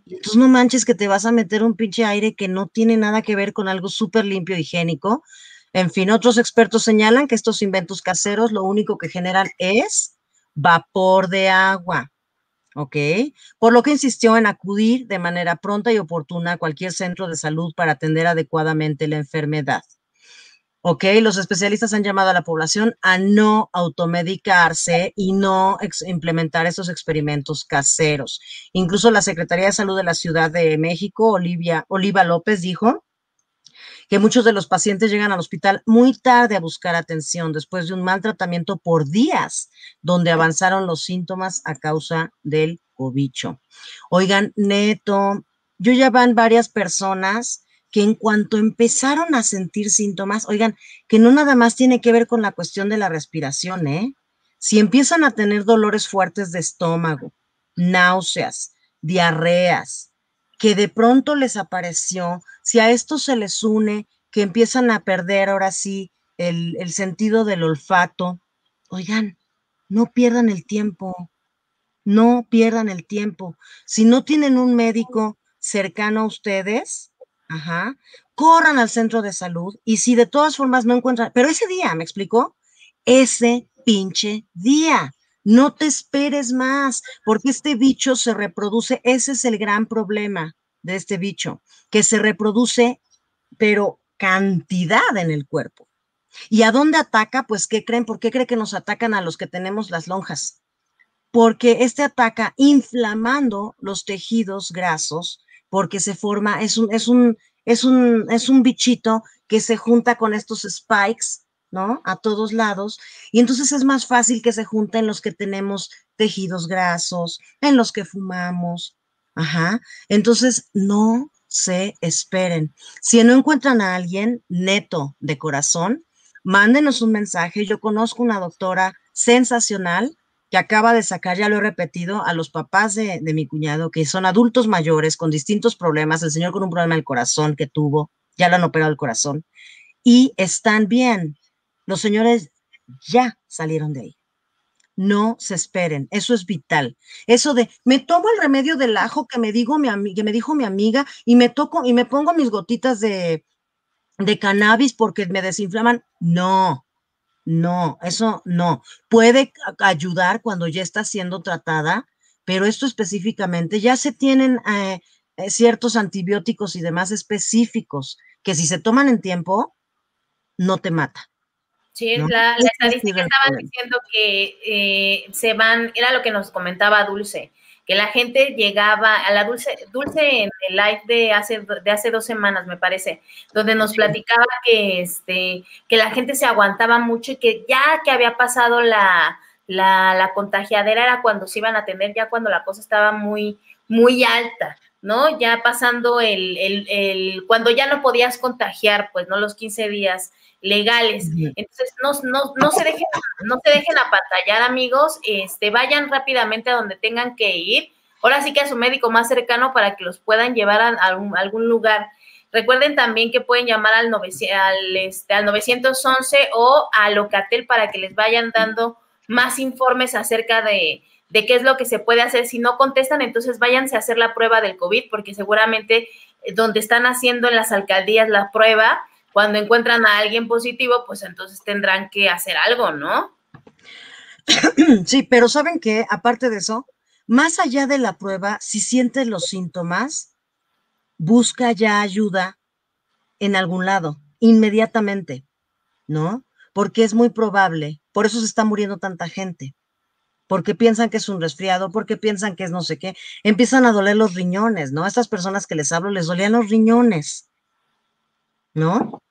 entonces no manches que te vas a meter un pinche aire que no tiene nada que ver con algo súper limpio, higiénico. En fin, otros expertos señalan que estos inventos caseros lo único que generan es vapor de agua. ¿Ok? Por lo que insistió en acudir de manera pronta y oportuna a cualquier centro de salud para atender adecuadamente la enfermedad. ¿Ok? Los especialistas han llamado a la población a no automedicarse y no implementar esos experimentos caseros. Incluso la Secretaría de Salud de la Ciudad de México, Olivia, Oliva López, dijo que muchos de los pacientes llegan al hospital muy tarde a buscar atención después de un mal tratamiento por días, donde avanzaron los síntomas a causa del cobicho. Oigan, neto, yo ya van varias personas que en cuanto empezaron a sentir síntomas, oigan, que no nada más tiene que ver con la cuestión de la respiración, ¿eh? Si empiezan a tener dolores fuertes de estómago, náuseas, diarreas, que de pronto les apareció, si a esto se les une que empiezan a perder ahora sí el, el sentido del olfato. Oigan, no pierdan el tiempo, no pierdan el tiempo. Si no tienen un médico cercano a ustedes, corran al centro de salud y si de todas formas no encuentran, pero ese día, ¿me explicó? Ese pinche día. No te esperes más, porque este bicho se reproduce. Ese es el gran problema de este bicho, que se reproduce, pero cantidad en el cuerpo. ¿Y a dónde ataca? Pues, ¿qué creen? ¿Por qué creen que nos atacan a los que tenemos las lonjas? Porque este ataca inflamando los tejidos grasos, porque se forma, es un, es un, es un, es un bichito que se junta con estos spikes ¿no? A todos lados. Y entonces es más fácil que se junten los que tenemos tejidos grasos, en los que fumamos. Ajá. Entonces, no se esperen. Si no encuentran a alguien neto de corazón, mándenos un mensaje. Yo conozco una doctora sensacional que acaba de sacar, ya lo he repetido, a los papás de, de, mi cuñado, que son adultos mayores con distintos problemas, el señor con un problema del corazón que tuvo, ya le han operado el corazón, y están bien. Los señores ya salieron de ahí. No se esperen, eso es vital. Eso de me tomo el remedio del ajo que me, digo mi que me dijo mi amiga y me toco y me pongo mis gotitas de, de cannabis porque me desinflaman. No, no, eso no. Puede ayudar cuando ya está siendo tratada, pero esto específicamente ya se tienen eh, eh, ciertos antibióticos y demás específicos que si se toman en tiempo, no te mata. Sí, la, estadística estaba diciendo que eh, se van, era lo que nos comentaba Dulce, que la gente llegaba a la Dulce, Dulce en el live de hace, de hace dos semanas, me parece, donde nos platicaba que, este, que la gente se aguantaba mucho y que ya que había pasado la, la, la contagiadera era cuando se iban a tener, ya cuando la cosa estaba muy, muy alta. ¿no? Ya pasando el, el, el, cuando ya no podías contagiar, pues, ¿no? Los 15 días legales. Entonces, no, no, no, se dejen, no se dejen apantallar, amigos, este, vayan rápidamente a donde tengan que ir. Ahora sí que a su médico más cercano para que los puedan llevar a, algún, lugar. Recuerden también que pueden llamar al, al, este, al 911 o a Locatel para que les vayan dando más informes acerca de, de qué es lo que se puede hacer. Si no contestan, entonces váyanse a hacer la prueba del COVID, porque seguramente eh, donde están haciendo en las alcaldías la prueba, cuando encuentran a alguien positivo, pues entonces tendrán que hacer algo, ¿no? Sí, pero ¿saben qué? Aparte de eso, más allá de la prueba, si sientes los síntomas, busca ya ayuda en algún lado, inmediatamente, ¿no? Porque es muy probable, por eso se está muriendo tanta gente, porque piensan que es un resfriado, porque piensan que es no sé qué, empiezan a doler los riñones, ¿no? A estas personas que les hablo les dolían los riñones, ¿no?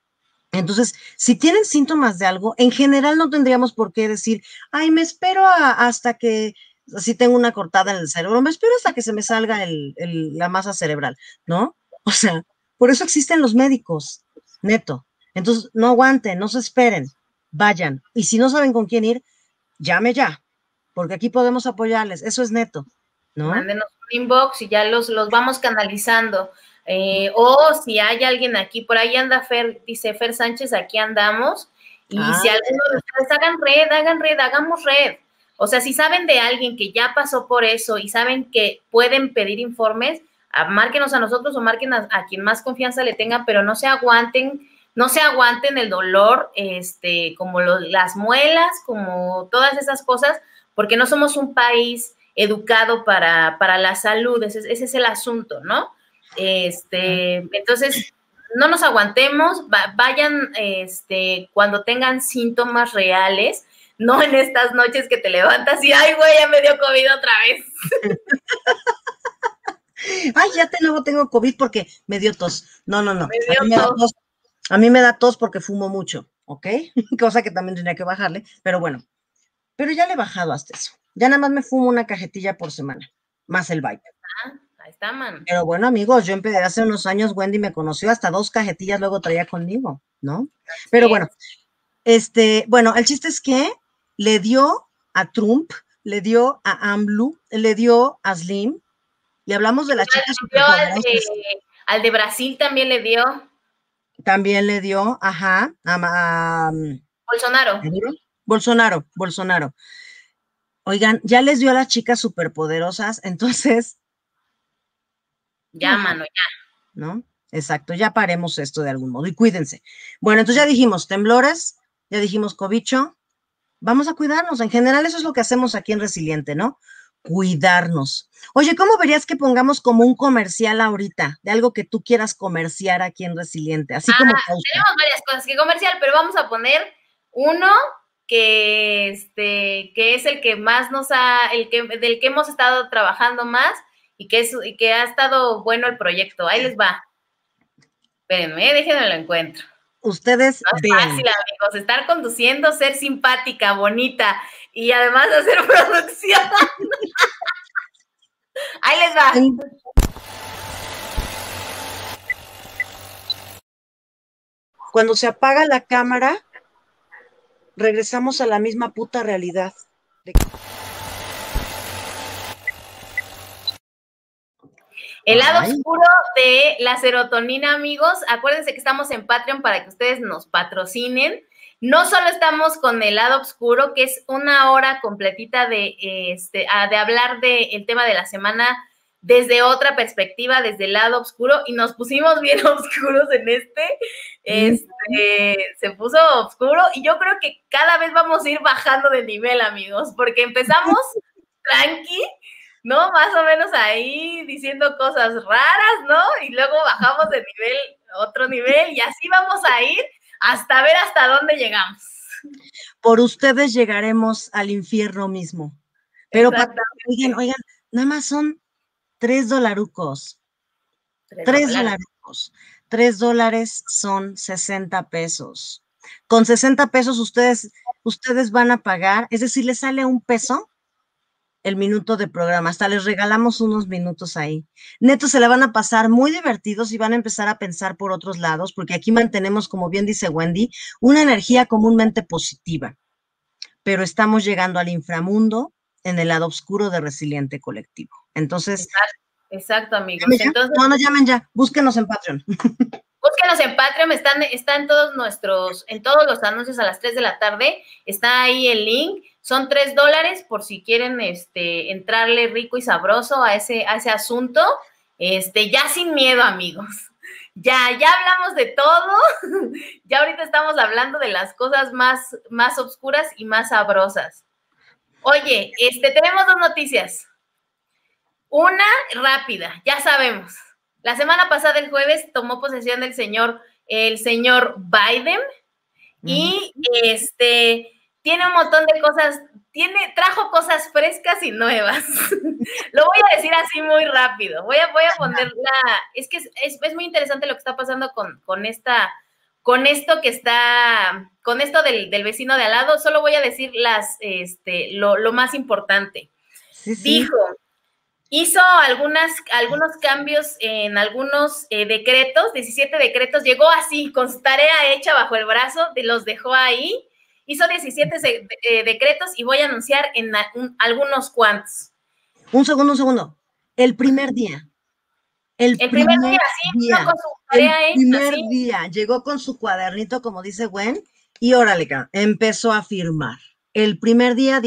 Entonces, si tienen síntomas de algo, en general no tendríamos por qué decir, ay, me espero hasta que, si tengo una cortada en el cerebro, me espero hasta que se me salga la masa cerebral, ¿no? O sea, por eso existen los médicos, neto. Entonces, no aguanten, no se esperen, vayan. Y si no saben con quién ir, llame ya, porque aquí podemos apoyarles, eso es neto, ¿no? Mándenos un inbox y ya los, los vamos canalizando. Eh, o si hay alguien aquí, por ahí anda Fer, dice Fer Sánchez, aquí andamos. Y ah, si alguno de ustedes hagan red, hagan red, hagamos red. O sea, si saben de alguien que ya pasó por eso y saben que pueden pedir informes, a, márquenos a nosotros o marquen a, quien más confianza le tengan, pero no se aguanten, no se aguanten el dolor, este, como las muelas, como todas esas cosas, porque no somos un país educado para, para la salud, ese, ese es el asunto, ¿no? Este, entonces, no nos aguantemos, vayan este, cuando tengan síntomas reales, no en estas noches que te levantas y, ay, güey, ya me dio COVID otra vez. ay, ya te nuevo tengo COVID porque me dio tos. No, no, no. A mí, tos. a mí me da tos porque fumo mucho, ¿ok? Cosa que también tenía que bajarle, pero bueno. Pero ya le he bajado hasta eso. Ya nada más me fumo una cajetilla por semana, más el Viper. Ahí está, man. Pero bueno, amigos, yo empecé hace unos años, Wendy me conoció, hasta dos cajetillas luego traía conmigo, ¿no? Pero bueno, este, bueno, el chiste es que le dio a Trump, le dio a AMLU, le dio a Slim, y hablamos de la chica al de, al de Brasil también le dio. También le dio, ajá, a, Bolsonaro. Bolsonaro, Bolsonaro. Oigan, ya les dio a las chicas superpoderosas, entonces. Ya, mano, ya. ¿No? Exacto, ya paremos esto de algún modo y cuídense. Bueno, entonces ya dijimos temblores, ya dijimos cobicho, vamos a cuidarnos. En general, eso es lo que hacemos aquí en Resiliente, ¿no? Cuidarnos. Oye, ¿cómo verías que pongamos como un comercial ahorita de algo que tú quieras comerciar aquí en Resiliente? Así como. Ah, tenemos varias cosas que comercial, pero vamos a poner uno que, este, que es el que más nos ha, el que, del que hemos estado trabajando más y que, es, y que ha estado bueno el proyecto. Ahí les va. Espérenme, déjenme lo encuentro. Ustedes no es fácil, amigos, estar conduciendo, ser simpática, bonita y además hacer producción. Ahí les va. Cuando se apaga la cámara, regresamos a la misma puta realidad. El lado oscuro de la serotonina, amigos. Acuérdense que estamos en Patreon para que ustedes nos patrocinen. No solo estamos con el lado oscuro, que es una hora completita de, este, de hablar del tema de la semana desde otra perspectiva, desde el lado oscuro, y nos pusimos bien oscuros en este. Este se puso oscuro, y yo creo que cada vez vamos a ir bajando de nivel, amigos, porque empezamos tranqui, ¿no? Más o menos ahí diciendo cosas raras, ¿no? Y luego bajamos de nivel, otro nivel, y así vamos a ir hasta ver hasta dónde llegamos. Por ustedes llegaremos al infierno mismo. Pero, oigan, oigan, nada más son tres dolarucos. Tres, dolarucos. Tres dólares son 60 pesos. Con 60 pesos ustedes, ustedes van a pagar, es decir, les sale un peso el minuto de programa. Hasta les regalamos unos minutos ahí. Neto, se le van a pasar muy divertidos y van a empezar a pensar por otros lados, porque aquí mantenemos, como bien dice Wendy, una energía comúnmente positiva. Pero estamos llegando al inframundo en el lado oscuro de Resiliente Colectivo. Entonces. Exacto, amigos. no, no llamen ya, búsquenos en Patreon. Búsquenos en Patreon, están, están todos nuestros, en todos los anuncios a las 3 de la tarde, está ahí el link, son 3 dólares por si quieren este, entrarle rico y sabroso a ese, a ese asunto, este, ya sin miedo, amigos. Ya, ya hablamos de todo, ya ahorita estamos hablando de las cosas más, más oscuras y más sabrosas. Oye, este, tenemos dos noticias. Una rápida, ya sabemos. La semana pasada, el jueves, tomó posesión del señor, el señor Biden, y este tiene un montón de cosas, tiene, trajo cosas frescas y nuevas. lo voy a decir así muy rápido. Voy a, voy a poner la. Es que es, muy interesante lo que está pasando con, con esta. Con esto que está, con esto del, vecino de al lado, solo voy a decir las, este, lo, lo más importante. Dijo, hizo algunas, algunos cambios en algunos eh, decretos, 17 decretos, llegó así, con su tarea hecha bajo el brazo, de, los dejó ahí, hizo 17 eh, decretos y voy a anunciar en algunos cuantos. Un segundo, un segundo. El primer día. El, primer, día, sí, con su tarea el primer día, llegó con su cuadernito, como dice Gwen, y órale, empezó a firmar. El primer día,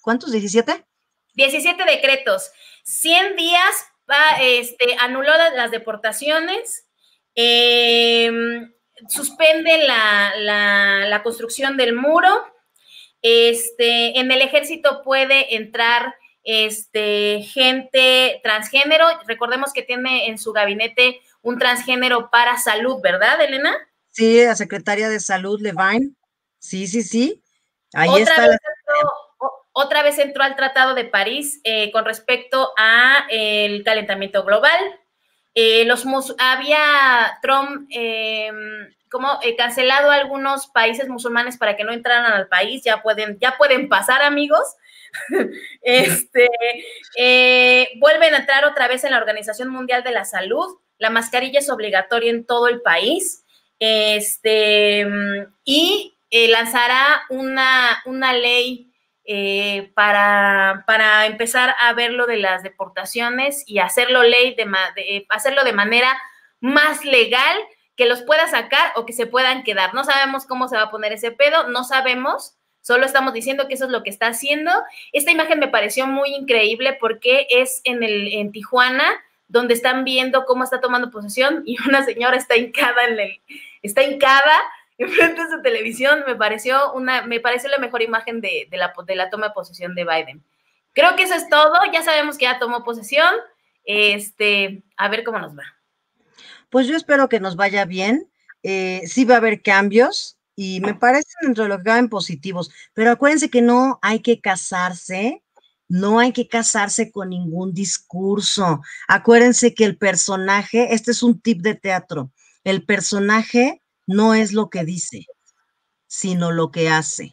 ¿cuántos? ¿17? 17 decretos. 100 días este, anuló las deportaciones, em, suspende la, construcción del muro, este, en el ejército puede entrar este, gente transgénero, recordemos que tiene en su gabinete un transgénero para salud, ¿verdad, Elena? Sí, la secretaria de salud, Levine. Sí, sí, sí. Ahí está. la otra vez entró al Tratado de París eh, con respecto a el calentamiento global. Eh, los había Trump em, como eh, cancelado algunos países musulmanes para que no entraran al país. Ya pueden, ya pueden pasar, amigos. este, vuelven a entrar otra vez en la Organización Mundial de la Salud. La mascarilla es obligatoria en todo el país. Este, y lanzará una, una ley eh, para, para, empezar a ver lo de las deportaciones y hacerlo ley de, hacerlo de manera más legal que los pueda sacar o que se puedan quedar. No sabemos cómo se va a poner ese pedo, no sabemos, solo estamos diciendo que eso es lo que está haciendo. Esta imagen me pareció muy increíble porque es en, el, en Tijuana, donde están viendo cómo está tomando posesión y una señora está hincada en el, está hincada enfrente de su televisión. Me pareció una, me pareció la mejor imagen de, la, de la toma de posesión de Biden. Creo que eso es todo. Ya sabemos que ya tomó posesión. Este, a ver cómo nos va. Pues yo espero que nos vaya bien. Eh, sí va a haber cambios y me parecen dentro de lo que caben positivos, pero acuérdense que no hay que casarse, no hay que casarse con ningún discurso. Acuérdense que el personaje, este es un tip de teatro, el personaje no es lo que dice, sino lo que hace.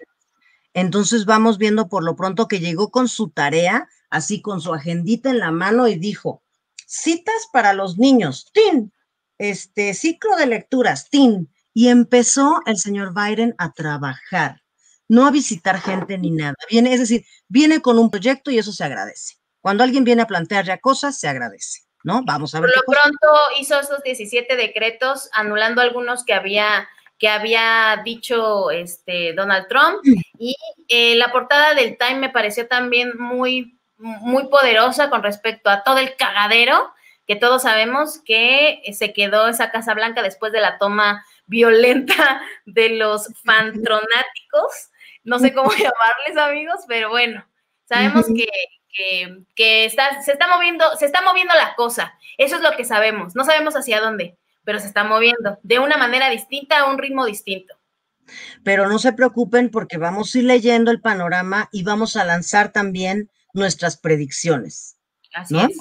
Entonces vamos viendo por lo pronto que llegó con su tarea, así con su agendita en la mano y dijo, citas para los niños, ¡tin! Este ciclo de lecturas, ¡tin! Y empezó el señor Biden a trabajar, no a visitar gente ni nada. Viene, es decir, viene con un proyecto y eso se agradece. Cuando alguien viene a plantear ya cosas, se agradece, ¿no? Vamos a ver. Por lo pronto hizo esos 17 decretos, anulando algunos que había que había dicho este Donald Trump. Y eh, la portada del Time me pareció también muy muy poderosa con respecto a todo el cagadero que todos sabemos que se quedó esa Casa Blanca después de la toma violenta de los fantronáticos, no sé cómo llamarles amigos, pero bueno, sabemos que, que, está, se está moviendo, se está moviendo la cosa, eso es lo que sabemos, no sabemos hacia dónde, pero se está moviendo de una manera distinta, a un ritmo distinto. Pero no se preocupen porque vamos a ir leyendo el panorama y vamos a lanzar también nuestras predicciones. Así es.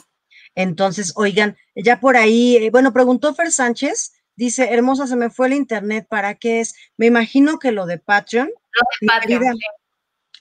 Entonces, oigan, ya por ahí, eh, bueno, preguntó Fer Sánchez, dice, hermosa, se me fue el internet, ¿para qué es? Me imagino que lo de Patreon. mi, querida,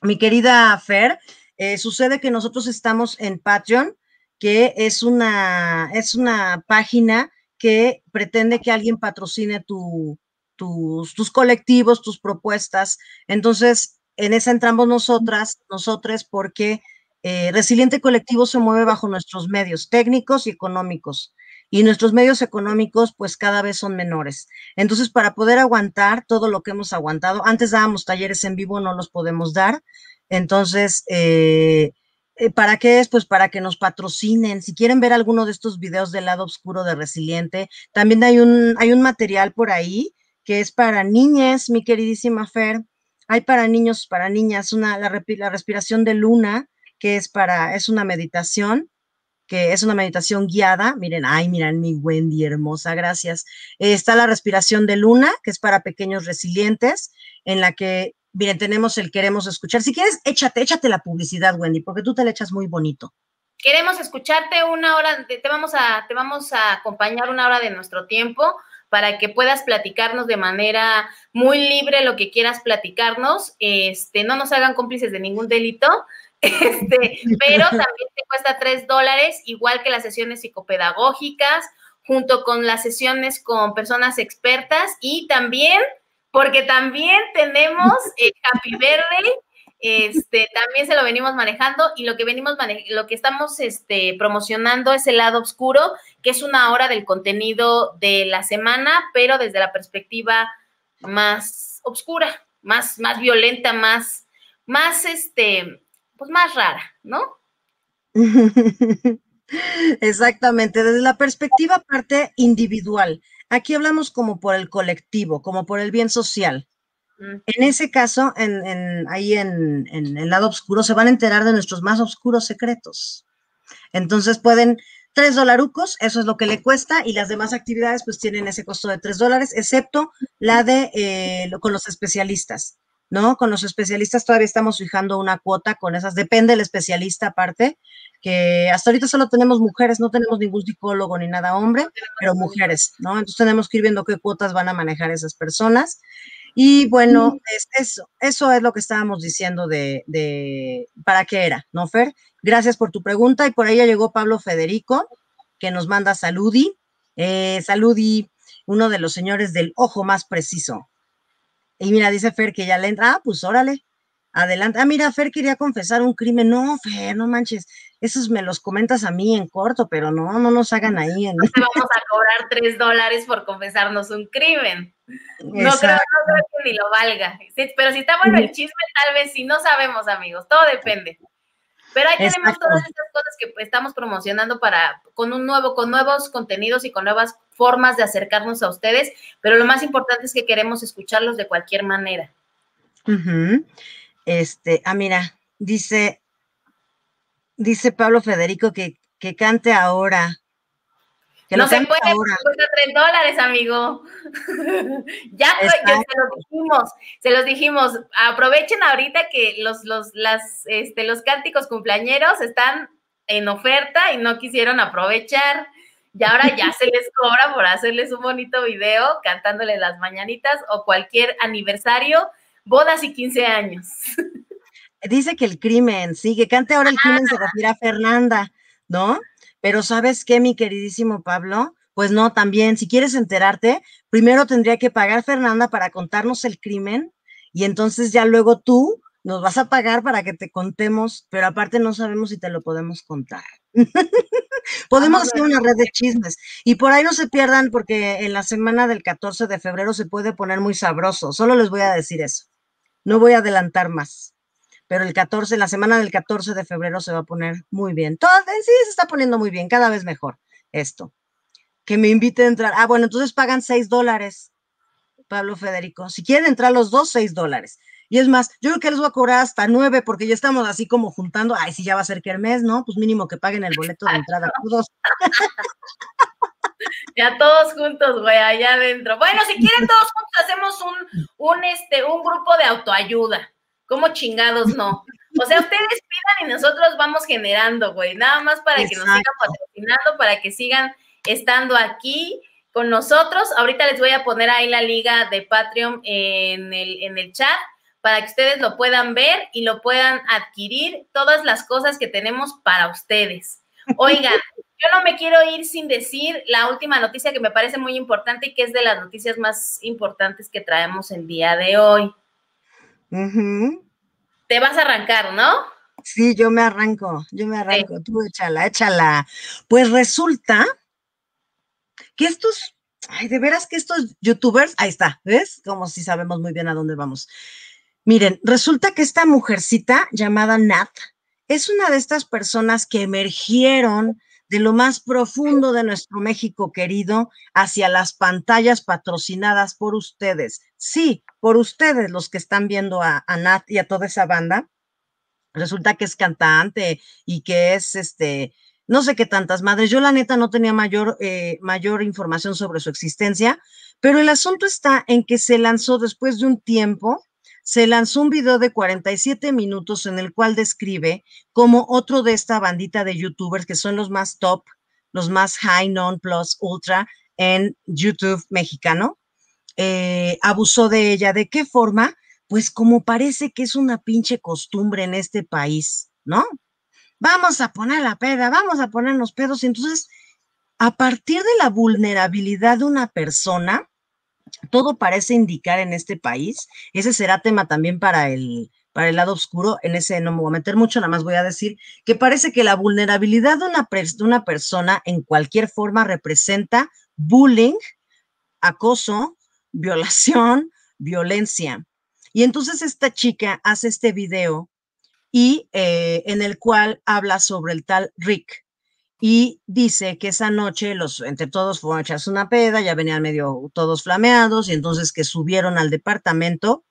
mi querida Fer, eh, sucede que nosotros estamos en Patreon, que es una, es una página que pretende que alguien patrocine tus, tus colectivos, tus propuestas. Entonces, en esa entramos nosotras, nosotros, porque eh, Resiliente Colectivo se mueve bajo nuestros medios técnicos y económicos y nuestros medios económicos pues cada vez son menores. Entonces, para poder aguantar todo lo que hemos aguantado, antes dábamos talleres en vivo, no los podemos dar. Entonces, eh, eh, ¿para qué es? Pues para que nos patrocinen. Si quieren ver alguno de estos videos del lado oscuro de Resiliente, también hay un, hay un material por ahí que es para niñas, mi queridísima Fer. Hay para niños, para niñas, una, la respiración de luna, que es para, es una meditación, que es una meditación guiada. Miren, ay, miren mi Wendy hermosa, gracias. está la respiración de luna, que es para pequeños resilientes, en la que, miren, tenemos el queremos escuchar. Si quieres, échate, échate la publicidad, Wendy, porque tú te la echas muy bonito. Queremos escucharte una hora, te vamos a, te vamos a acompañar una hora de nuestro tiempo para que puedas platicarnos de manera muy libre lo que quieras platicarnos. Este, no nos hagan cómplices de ningún delito. Este, pero también te cuesta tres dólares, igual que las sesiones psicopedagógicas, junto con las sesiones con personas expertas y también, porque también tenemos el Happy Verde, este, también se lo venimos manejando y lo que venimos lo que estamos este, promocionando es el lado oscuro, que es una hora del contenido de la semana, pero desde la perspectiva más oscura, más, más violenta, más, más este, pues más rara, ¿no? Exactamente, desde la perspectiva parte individual. Aquí hablamos como por el colectivo, como por el bien social. En ese caso, en, ahí en, el lado oscuro, se van a enterar de nuestros más oscuros secretos. Entonces pueden, tres dolarucos, eso es lo que le cuesta, y las demás actividades pues tienen ese costo de tres dólares, excepto la de eh, con los especialistas. ¿No? Con los especialistas todavía estamos fijando una cuota con esas, depende del especialista aparte, que hasta ahorita solo tenemos mujeres, no tenemos ningún psicólogo ni nada hombre, pero mujeres, ¿no? Entonces tenemos que ir viendo qué cuotas van a manejar esas personas. Y bueno, es eso, eso es lo que estábamos diciendo de, de, para qué era, ¿no, Fer? Gracias por tu pregunta y por ahí ya llegó Pablo Federico, que nos manda saludi. Eh, saludi, uno de los señores del ojo más preciso. Y mira, dice Fer que ya le entra, ah, pues órale. Adelante. Ah, mira, Fer quería confesar un crimen. No, Fer, no manches. Esos me los comentas a mí en corto, pero no, no nos hagan ahí. En... No te vamos a cobrar tres dólares por confesarnos un crimen. No creo, que ni lo valga. pero si está bueno el chisme, tal vez sí, no sabemos, amigos. Todo depende. Pero ahí tenemos todas estas cosas que estamos promocionando para, con un nuevo, con nuevos contenidos y con nuevas formas de acercarnos a ustedes, pero lo más importante es que queremos escucharlos de cualquier manera. Este, ah, mira, dice, dice Pablo Federico que, que cante ahora. Que no se puede, cuesta tres dólares, amigo. ya se los dijimos, se los dijimos. Aprovechen ahorita que los, los, las, este, los cánticos cumpleañeros están en oferta y no quisieron aprovechar. Y ahora ya se les cobra por hacerles un bonito video cantándole las mañanitas o cualquier aniversario bodas y 15 años. Dice que el crimen, sí, que cante ahora el crimen se refiere a Fernanda, ¿no? Pero ¿sabes qué, mi queridísimo Pablo? Pues no, también, si quieres enterarte, primero tendría que pagar Fernanda para contarnos el crimen y entonces ya luego tú nos vas a pagar para que te contemos, pero aparte no sabemos si te lo podemos contar. podemos hacer una red de chismes y por ahí no se pierdan porque en la semana del 14 de febrero se puede poner muy sabroso, solo les voy a decir eso. No voy a adelantar más, pero el 14, la semana del 14 de febrero se va a poner muy bien. Todo, sí, se está poniendo muy bien, cada vez mejor esto. Que me invite a entrar. Ah, bueno, entonces pagan 6 dólares, Pablo Federico. Si quieren entrar los dos, 6 dólares. Y es más, yo creo que les voy a cobrar hasta 9 porque ya estamos así como juntando. Ay, si ya va a ser que el mes, ¿no? Pues mínimo que paguen el boleto de entrada. Todos. Ya todos juntos, güey, allá adentro. Bueno, si quieren todos juntos hacemos un, un, este, un grupo de autoayuda. ¿Cómo chingados no? O sea, ustedes pidan y nosotros vamos generando, güey, nada más para que nos sigan patrocinando, para que sigan estando aquí con nosotros. Ahorita les voy a poner ahí la liga de Patreon en el, en el chat para que ustedes lo puedan ver y lo puedan adquirir, todas las cosas que tenemos para ustedes. Oigan, yo no me quiero ir sin decir la última noticia que me parece muy importante y que es de las noticias más importantes que traemos el día de hoy. Te vas a arrancar, ¿no? Sí, yo me arranco, yo me arranco, tú échala, échala. Pues resulta que estos, ay, de veras que estos youtubers, ahí está, ¿ves? Como si sabemos muy bien a dónde vamos. Miren, resulta que esta mujercita llamada Nat es una de estas personas que emergieron de lo más profundo de nuestro México querido hacia las pantallas patrocinadas por ustedes. Sí, por ustedes los que están viendo a, Nat y a toda esa banda. Resulta que es cantante y que es este, no sé qué tantas madres. Yo la neta no tenía mayor, eh, mayor información sobre su existencia, pero el asunto está en que se lanzó después de un tiempo se lanzó un video de 47 minutos en el cual describe como otro de esta bandita de youtubers que son los más top, los más high, non, plus, ultra en YouTube mexicano, eh, abusó de ella. ¿De qué forma? Pues como parece que es una pinche costumbre en este país, ¿no? Vamos a poner la peda, vamos a ponernos pedos. Entonces, a partir de la vulnerabilidad de una persona, todo parece indicar en este país, ese será tema también para el, para el lado oscuro, en ese no me voy a meter mucho, nada más voy a decir que parece que la vulnerabilidad de una, de una persona en cualquier forma representa bullying, acoso, violación, violencia. Y entonces esta chica hace este video y eh, en el cual habla sobre el tal Rick, y dice que esa noche los entre todos fueron a echarse una peda, ya venían medio todos flameados y entonces que subieron al departamento,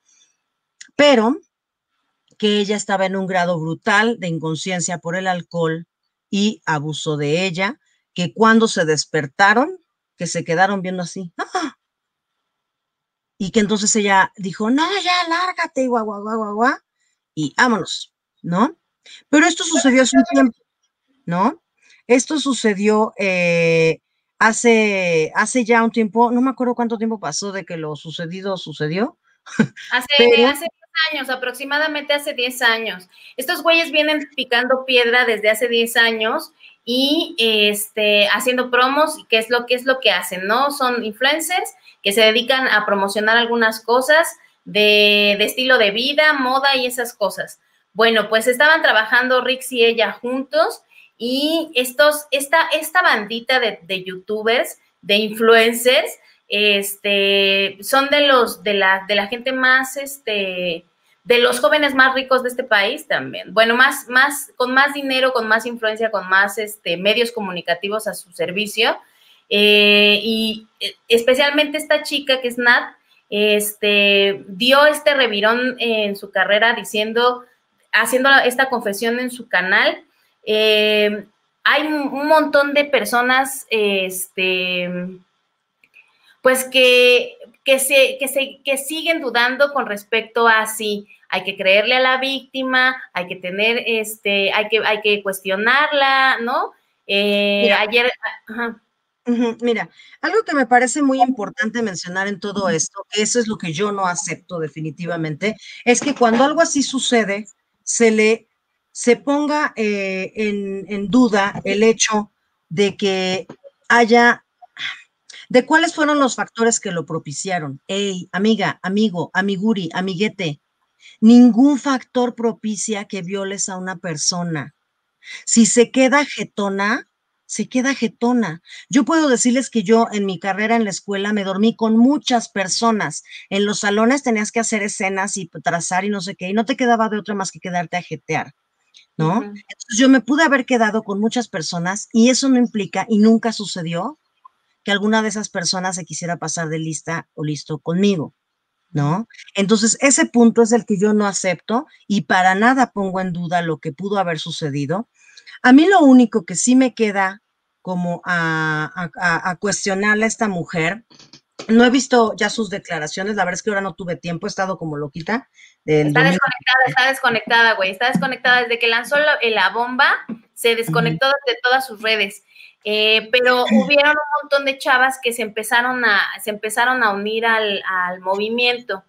pero que ella estaba en un grado brutal de inconsciencia por el alcohol y abuso de ella, que cuando se despertaron, que se quedaron viendo así, ¡ah! y que entonces ella dijo, no, ya, lárgate, guau, guau, guau, guau, y vámonos, ¿no? Pero esto sucedió hace un tiempo, ¿no? Esto sucedió eh, hace, hace ya un tiempo, no me acuerdo cuánto tiempo pasó de que lo sucedido sucedió. Hace, hace 10 años, aproximadamente hace 10 años. Estos güeyes vienen picando piedra desde hace 10 años y este, haciendo promos, que es lo que es lo que hacen, ¿no? Son influencers que se dedican a promocionar algunas cosas de, estilo de vida, moda y esas cosas. Bueno, pues estaban trabajando Rix y ella juntos y estos, esta, esta bandita de, de youtubers, de influencers, este, son de los, de la, de la gente más, este, de los jóvenes más ricos de este país también. Bueno, más, más, con más dinero, con más influencia, con más este, medios comunicativos a su servicio. Eh, y eh, especialmente esta chica que es Nat, este, dio este revirón en su carrera diciendo, haciendo esta confesión en su canal. Eh, hay un montón de personas, este, pues que, que, se, que, se, que siguen dudando con respecto a si hay que creerle a la víctima, hay que tener, este, hay que, hay que cuestionarla, ¿no? Eh, ayer, Mira, algo que me parece muy importante mencionar en todo esto, eso es lo que yo no acepto definitivamente, es que cuando algo así sucede, se le se ponga eh, en, duda el hecho de que haya de cuáles fueron los factores que lo propiciaron. Ey, amiga, amigo, amiguri, amiguete, ningún factor propicia que violes a una persona. Si se queda jetona, se queda jetona. Yo puedo decirles que yo en mi carrera en la escuela me dormí con muchas personas. En los salones tenías que hacer escenas y trazar y no sé qué, y no te quedaba de otra más que quedarte a jetear, ¿no? Entonces yo me pude haber quedado con muchas personas y eso no implica, y nunca sucedió, que alguna de esas personas se quisiera pasar de lista o listo conmigo. ¿no? Entonces, ese punto es el que yo no acepto y para nada pongo en duda lo que pudo haber sucedido. A mí lo único que sí me queda como a, a, cuestionarle a esta mujer, no he visto ya sus declaraciones, la verdad es que ahora no tuve tiempo, he estado como loquita. Está desconectada, está desconectada, güey, está desconectada desde que lanzó la, la bomba, se desconectó de todas sus redes. Eh, pero hubieron un montón de chavas que se empezaron a, se empezaron a unir al, movimiento.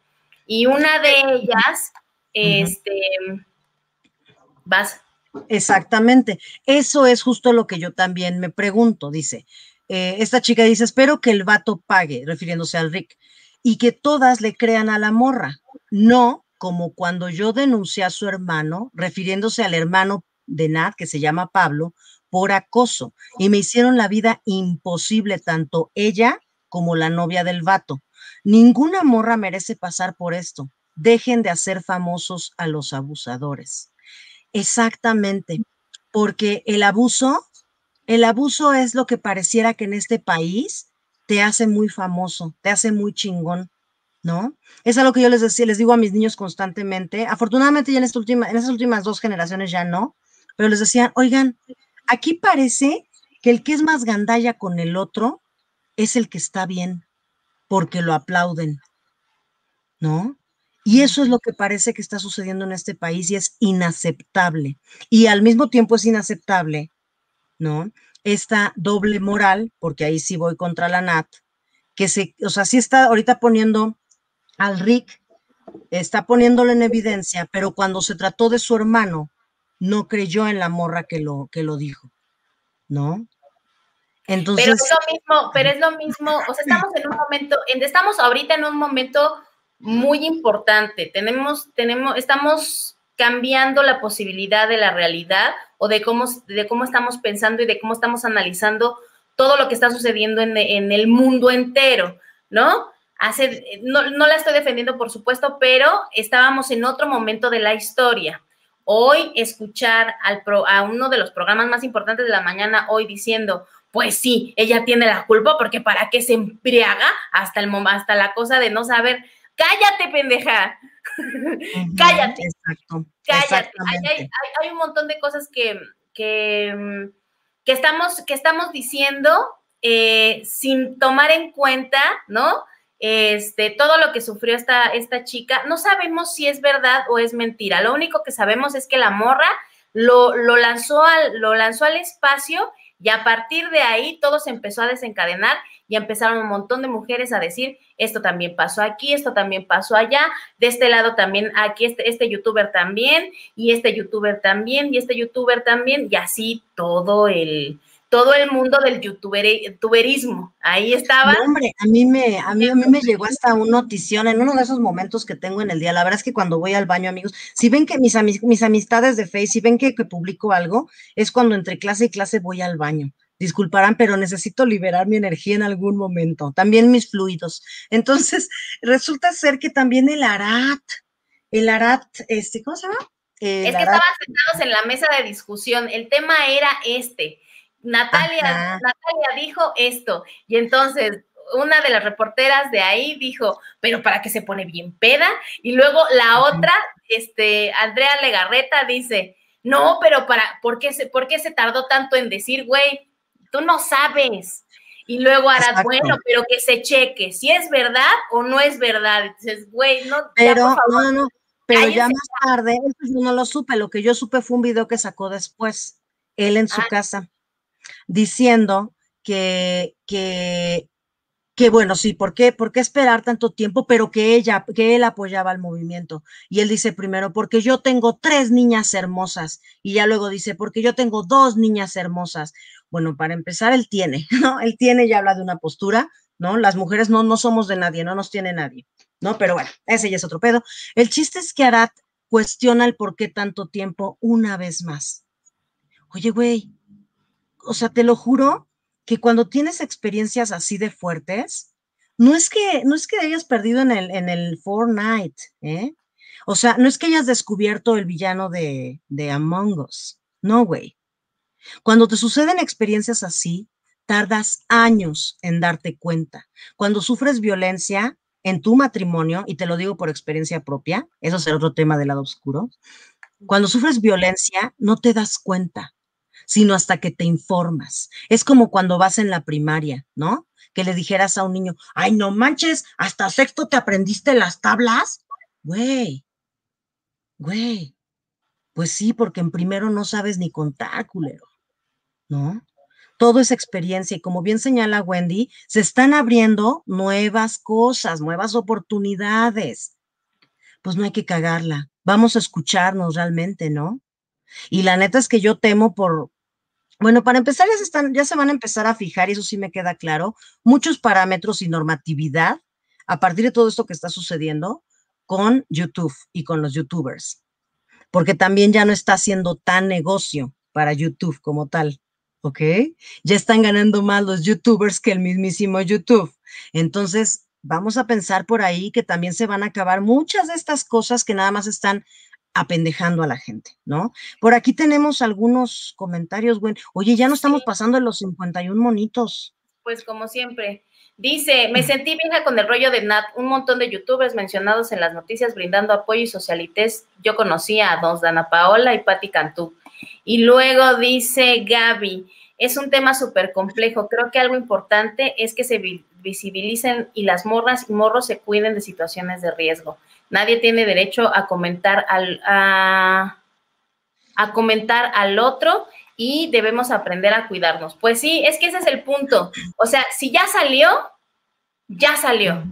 Y una de ellas, este, vas. Exactamente. Eso es justo lo que yo también me pregunto, dice. Eh, esta chica dice, espero que el vato pague, refiriéndose al Rick, y que todas le crean a la morra. No como cuando yo denuncié a su hermano, refiriéndose al hermano de Nat, que se llama Pablo, por acoso y me hicieron la vida imposible, tanto ella como la novia del vato. Ninguna morra merece pasar por esto. Dejen de hacer famosos a los abusadores. Exactamente, porque el abuso, el abuso es lo que pareciera que en este país te hace muy famoso, te hace muy chingón, ¿no? Es algo que yo les decía, les digo a mis niños constantemente. Afortunadamente ya en esta última, en esas últimas dos generaciones ya no, pero les decían, oigan, Aquí parece que el que es más gandalla con el otro es el que está bien, porque lo aplauden, ¿no? Y eso es lo que parece que está sucediendo en este país y es inaceptable. Y al mismo tiempo es inaceptable, ¿no? Esta doble moral, porque ahí sí voy contra la NAT, que se, o sea, sí está ahorita poniendo al Rick, está poniéndolo en evidencia, pero cuando se trató de su hermano, no creyó en la morra que lo, que lo dijo, ¿no? Entonces, pero es lo mismo, pero es lo mismo, o sea, estamos en un momento, estamos ahorita en un momento muy importante, tenemos, tenemos, estamos cambiando la posibilidad de la realidad o de cómo, de cómo estamos pensando y de cómo estamos analizando todo lo que está sucediendo en, en el mundo entero, ¿no? Hace, no, no la estoy defendiendo, por supuesto, pero estábamos en otro momento de la historia hoy escuchar al a uno de los programas más importantes de la mañana hoy diciendo, pues sí, ella tiene la culpa porque para qué se embriaga hasta el hasta la cosa de no saber, cállate, pendeja. cállate. Exacto. Cállate. Hay, un montón de cosas que, que, que, estamos, que estamos diciendo eh, sin tomar en cuenta, ¿no? Este, todo lo que sufrió esta, esta chica. No sabemos si es verdad o es mentira. Lo único que sabemos es que la morra lo, lo, lanzó, al, lo lanzó al espacio y a partir de ahí todo se empezó a desencadenar y empezaron un montón de mujeres a decir, esto también pasó aquí, esto también pasó allá, de este lado también, aquí este, este youtuber también, y este youtuber también, y este youtuber también, y así todo el, todo el mundo del youtuberismo. Ahí estaba. hombre, a mí me, a mí, a mí me llegó hasta un notición en uno de esos momentos que tengo en el día. La verdad es que cuando voy al baño, amigos, si ven que mis, mis amistades de Face, si ven que, que publico algo, es cuando entre clase y clase voy al baño disculparán, pero necesito liberar mi energía en algún momento, también mis fluidos. Entonces, resulta ser que también el Arat, el Arat, este, ¿cómo se llama? es que estaban sentados en la mesa de discusión, el tema era este. Natalia, Natalia dijo esto, y entonces una de las reporteras de ahí dijo, pero para qué se pone bien peda, y luego la otra, este, Andrea Legarreta dice, no, pero para, ¿por qué se, por qué se tardó tanto en decir, güey? tú no sabes. Y luego harás, bueno, pero que se cheque si es verdad o no es verdad. Dices, güey, no. Pero, no, no, pero ya más tarde, yo no lo supe, lo que yo supe fue un video que sacó después, él en su ah. casa, diciendo que, que que bueno, sí, ¿por qué, ¿por qué esperar tanto tiempo? Pero que ella, que él apoyaba el movimiento. Y él dice primero, porque yo tengo tres niñas hermosas. Y ya luego dice, porque yo tengo dos niñas hermosas. Bueno, para empezar, él tiene, ¿no? Él tiene y habla de una postura, ¿no? Las mujeres no, no somos de nadie, no nos tiene nadie, ¿no? Pero bueno, ese ya es otro pedo. El chiste es que Arat cuestiona el por qué tanto tiempo una vez más. Oye, güey, o sea, te lo juro que cuando tienes experiencias así de fuertes, no es que, no es que hayas perdido en el, en el Fortnite, ¿eh? O sea, no es que hayas descubierto el villano de, de Among Us. No, güey. Cuando te suceden experiencias así, tardas años en darte cuenta. Cuando sufres violencia en tu matrimonio, y te lo digo por experiencia propia, eso es el otro tema del lado oscuro, cuando sufres violencia no te das cuenta sino hasta que te informas. Es como cuando vas en la primaria, ¿no? Que le dijeras a un niño, ay, no manches, hasta sexto te aprendiste las tablas. Güey, güey, pues sí, porque en primero no sabes ni contar, culero, ¿no? Todo es experiencia y como bien señala Wendy, se están abriendo nuevas cosas, nuevas oportunidades. Pues no hay que cagarla. Vamos a escucharnos realmente, ¿no? Y la neta es que yo temo por, bueno, para empezar, ya se, están, ya se van a empezar a fijar, y eso sí me queda claro, muchos parámetros y normatividad a partir de todo esto que está sucediendo con YouTube y con los YouTubers, porque también ya no está haciendo tan negocio para YouTube como tal, ¿ok? Ya están ganando más los YouTubers que el mismísimo YouTube. Entonces, vamos a pensar por ahí que también se van a acabar muchas de estas cosas que nada más están apendejando a la gente, ¿no? Por aquí tenemos algunos comentarios, güey. Oye, ya no estamos pasando de los 51 monitos. Pues como siempre. Dice, me sentí vieja con el rollo de Nat, un montón de youtubers mencionados en las noticias brindando apoyo y socialites. Yo conocía a dos, Dana Paola y Patti Cantú. Y luego dice Gaby, es un tema súper complejo. Creo que algo importante es que se visibilicen y las morras y morros se cuiden de situaciones de riesgo. Nadie tiene derecho a comentar al, a, comentar al otro y debemos aprender a cuidarnos. Pues sí, es que ese es el punto. O sea, si ya salió, ya salió.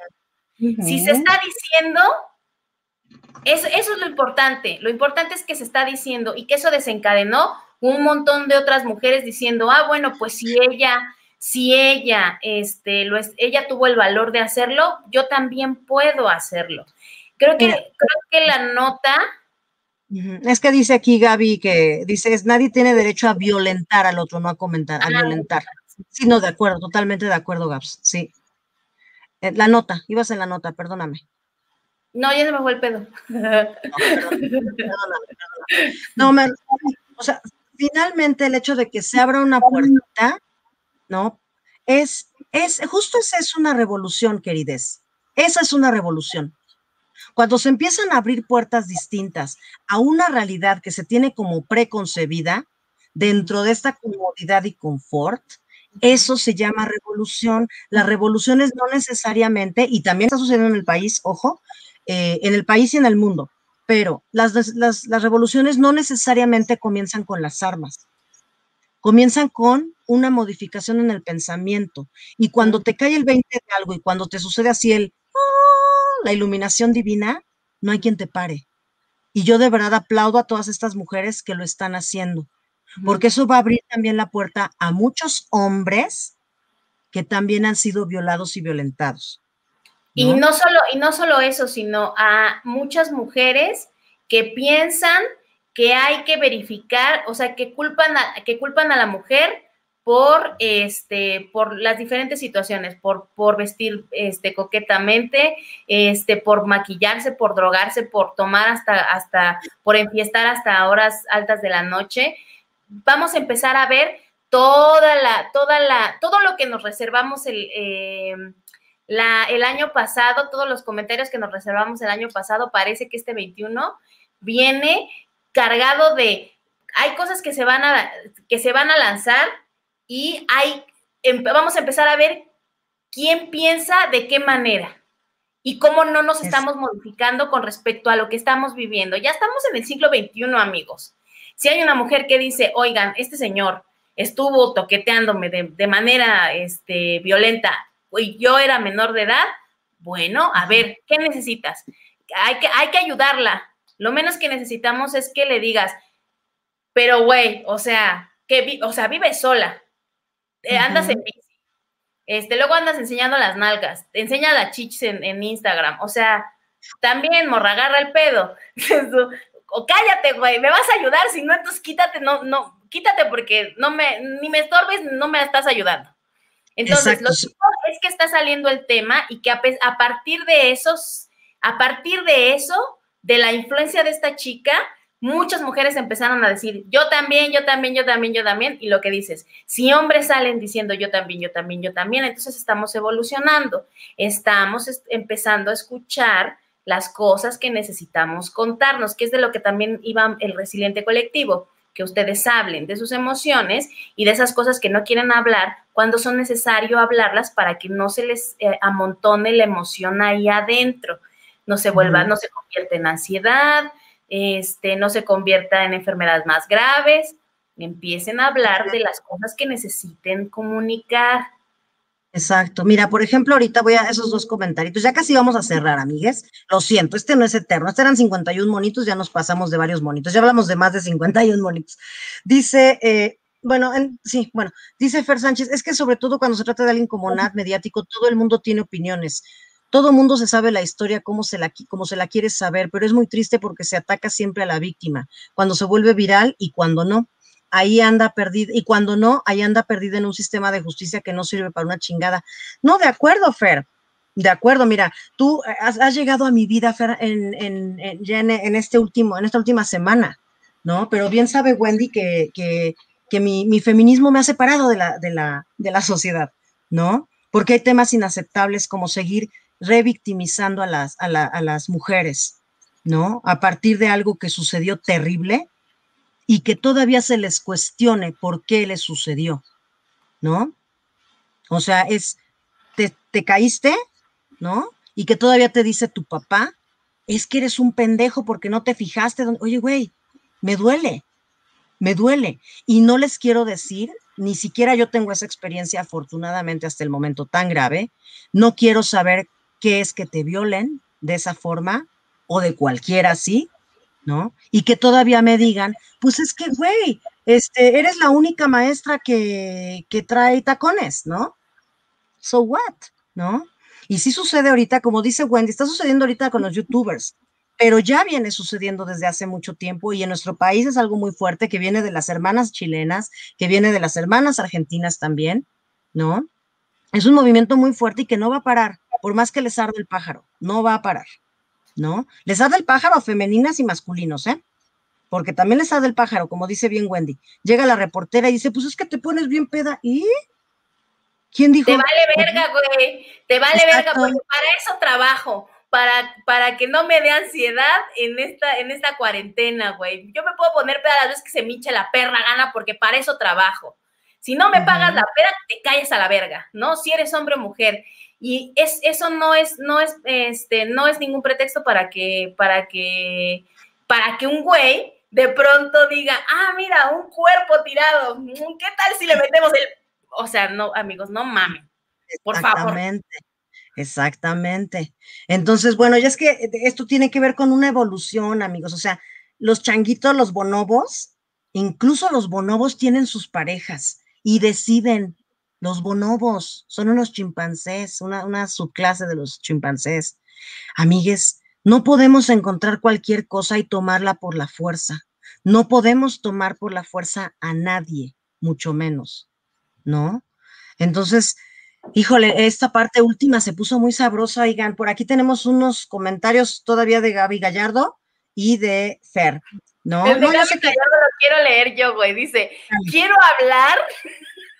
Si se está diciendo, eso, eso, es lo importante. Lo importante es que se está diciendo y que eso desencadenó un montón de otras mujeres diciendo, ah, bueno, pues si ella, si ella, este, lo es, ella tuvo el valor de hacerlo, yo también puedo hacerlo. Creo que, creo que la nota. Es que dice aquí Gaby que dice, nadie tiene derecho a violentar al otro, no a comentar, a ah, violentar. Sí, no, de acuerdo, totalmente de acuerdo, Gabs, sí. Eh, la nota, ibas en la nota, perdóname. No, ya se me fue el pedo. No, me, o sea, finalmente el hecho de que se abra una puerta, ¿no? Es, es, justo esa es una revolución, querides. Esa es una revolución. Cuando se empiezan a abrir puertas distintas a una realidad que se tiene como preconcebida dentro de esta comodidad y confort, eso se llama revolución. Las revoluciones no necesariamente, y también está sucediendo en el país, ojo, eh, en el país y en el mundo, pero las, las, las revoluciones no necesariamente comienzan con las armas, comienzan con una modificación en el pensamiento. Y cuando te cae el 20 de algo y cuando te sucede así el, la iluminación divina, no hay quien te pare. Y yo de verdad aplaudo a todas estas mujeres que lo están haciendo, Porque eso va a abrir también la puerta a muchos hombres que también han sido violados y violentados. Y no solo, y no solo eso, sino a muchas mujeres que piensan que hay que verificar, o sea, que culpan a, que culpan a la mujer por este por las diferentes situaciones, por, por vestir este coquetamente, este por maquillarse, por drogarse, por tomar hasta hasta por enfiestar hasta horas altas de la noche. Vamos a empezar a ver toda la toda la todo lo que nos reservamos el eh, el año pasado, todos los comentarios que nos reservamos el año pasado, parece que este 21 viene cargado de, hay cosas que se van a, que se van a lanzar y hay, vamos a empezar a ver quién piensa de qué manera y cómo no nos estamos modificando con respecto a lo que estamos viviendo. Ya estamos en el siglo XXI, amigos. Si hay una mujer que dice, oigan, este señor estuvo toqueteándome de, de manera este, violenta y yo era menor de edad, bueno, a ver, ¿qué necesitas? Hay que, hay que ayudarla. Lo menos que necesitamos es que le digas, pero güey, o sea, que o sea, vive sola, eh, andas en bici, este, luego andas enseñando las nalgas, te enseña las chichis en, Instagram, o sea, también, morra, agarra el pedo. o cállate, güey, me vas a ayudar, si no, entonces quítate, no, no, quítate porque no me, ni me estorbes, no me estás ayudando. Entonces, lo que es que está saliendo el tema y que a, partir de esos, a partir de eso, de la influencia de esta chica, muchas mujeres empezaron a decir, yo también, yo también, yo también, yo también, y lo que dices, si hombres salen diciendo yo también, yo también, yo también, entonces estamos evolucionando, estamos empezando a escuchar las cosas que necesitamos contarnos, que es de lo que también iba el resiliente colectivo que ustedes hablen de sus emociones y de esas cosas que no quieren hablar cuando son necesario hablarlas para que no se les eh, amontone la emoción ahí adentro, no se vuelva, no se convierta en ansiedad, este, no se convierta en enfermedades más graves, empiecen a hablar de las cosas que necesiten comunicar. Exacto. Mira, por ejemplo, ahorita voy a esos dos comentarios. Ya casi vamos a cerrar, amigues. Lo siento, este no es eterno. Este eran 51 monitos, ya nos pasamos de varios monitos. Ya hablamos de más de 51 monitos. Dice, eh, bueno, sí, bueno, dice Fer Sánchez, es que sobre todo cuando se trata de alguien como Nat mediático, todo el mundo tiene opiniones. Todo mundo se sabe la historia, cómo se la, cómo se la quiere saber, pero es muy triste porque se ataca siempre a la víctima, cuando se vuelve viral y cuando no ahí anda perdida, y cuando no, ahí anda perdida en un sistema de justicia que no sirve para una chingada. No, de acuerdo, Fer. De acuerdo, mira, tú has, llegado a mi vida, Fer, en, en, en, este último, en esta última semana, ¿no? Pero bien sabe Wendy que, que, que mi, mi, feminismo me ha separado de la, de, la, de la sociedad, ¿no? Porque hay temas inaceptables como seguir revictimizando a las, a, la, a las mujeres, ¿no? A partir de algo que sucedió terrible, y que todavía se les cuestione por qué les sucedió, ¿no? O sea, es, te, te caíste, ¿no? Y que todavía te dice tu papá, es que eres un pendejo porque no te fijaste. Oye, güey, me duele, me duele. Y no les quiero decir, ni siquiera yo tengo esa experiencia afortunadamente hasta el momento tan grave. No quiero saber qué es que te violen de esa forma o de cualquiera así, ¿no? Y que todavía me digan, pues es que, güey, este, eres la única maestra que, que trae tacones, ¿no? So what, ¿no? Y sí sucede ahorita, como dice Wendy, está sucediendo ahorita con los youtubers, pero ya viene sucediendo desde hace mucho tiempo y en nuestro país es algo muy fuerte que viene de las hermanas chilenas, que viene de las hermanas argentinas también, ¿no? Es un movimiento muy fuerte y que no va a parar, por más que les arde el pájaro, no va a parar. ¿no? Les da del pájaro femeninas y masculinos, ¿eh? Porque también les da del pájaro, como dice bien Wendy. Llega la reportera y dice, pues es que te pones bien peda. ¿Y? ¿Quién dijo? Te vale verga, güey. Te vale verga, porque para eso trabajo. Para, para que no me dé ansiedad en esta, en esta cuarentena, güey. Yo me puedo poner peda las veces que se me hinche la perra gana porque para eso trabajo. Si no me pagas la peda, te calles a la verga, ¿no? Si eres hombre o mujer. Y es, eso no es, no es, este, no es ningún pretexto para que, para que, para que un güey de pronto diga, ah, mira, un cuerpo tirado, ¿qué tal si le metemos el, o sea, no, amigos, no mamen, por favor. Exactamente. Exactamente. Entonces, bueno, ya es que esto tiene que ver con una evolución, amigos. O sea, los changuitos, los bonobos, Incluso los bonobos tienen sus parejas y deciden. Los bonobos son unos chimpancés, una, una subclase de los chimpancés. Amigues, no podemos encontrar cualquier cosa y tomarla por la fuerza. No podemos tomar por la fuerza a nadie, mucho menos, ¿no? Entonces, híjole, esta parte última se puso muy sabrosa, oigan, por aquí tenemos unos comentarios todavía de Gaby Gallardo y de Fer, ¿no? El de no, Gaby Gallardo lo quiero leer yo, güey, dice, quiero hablar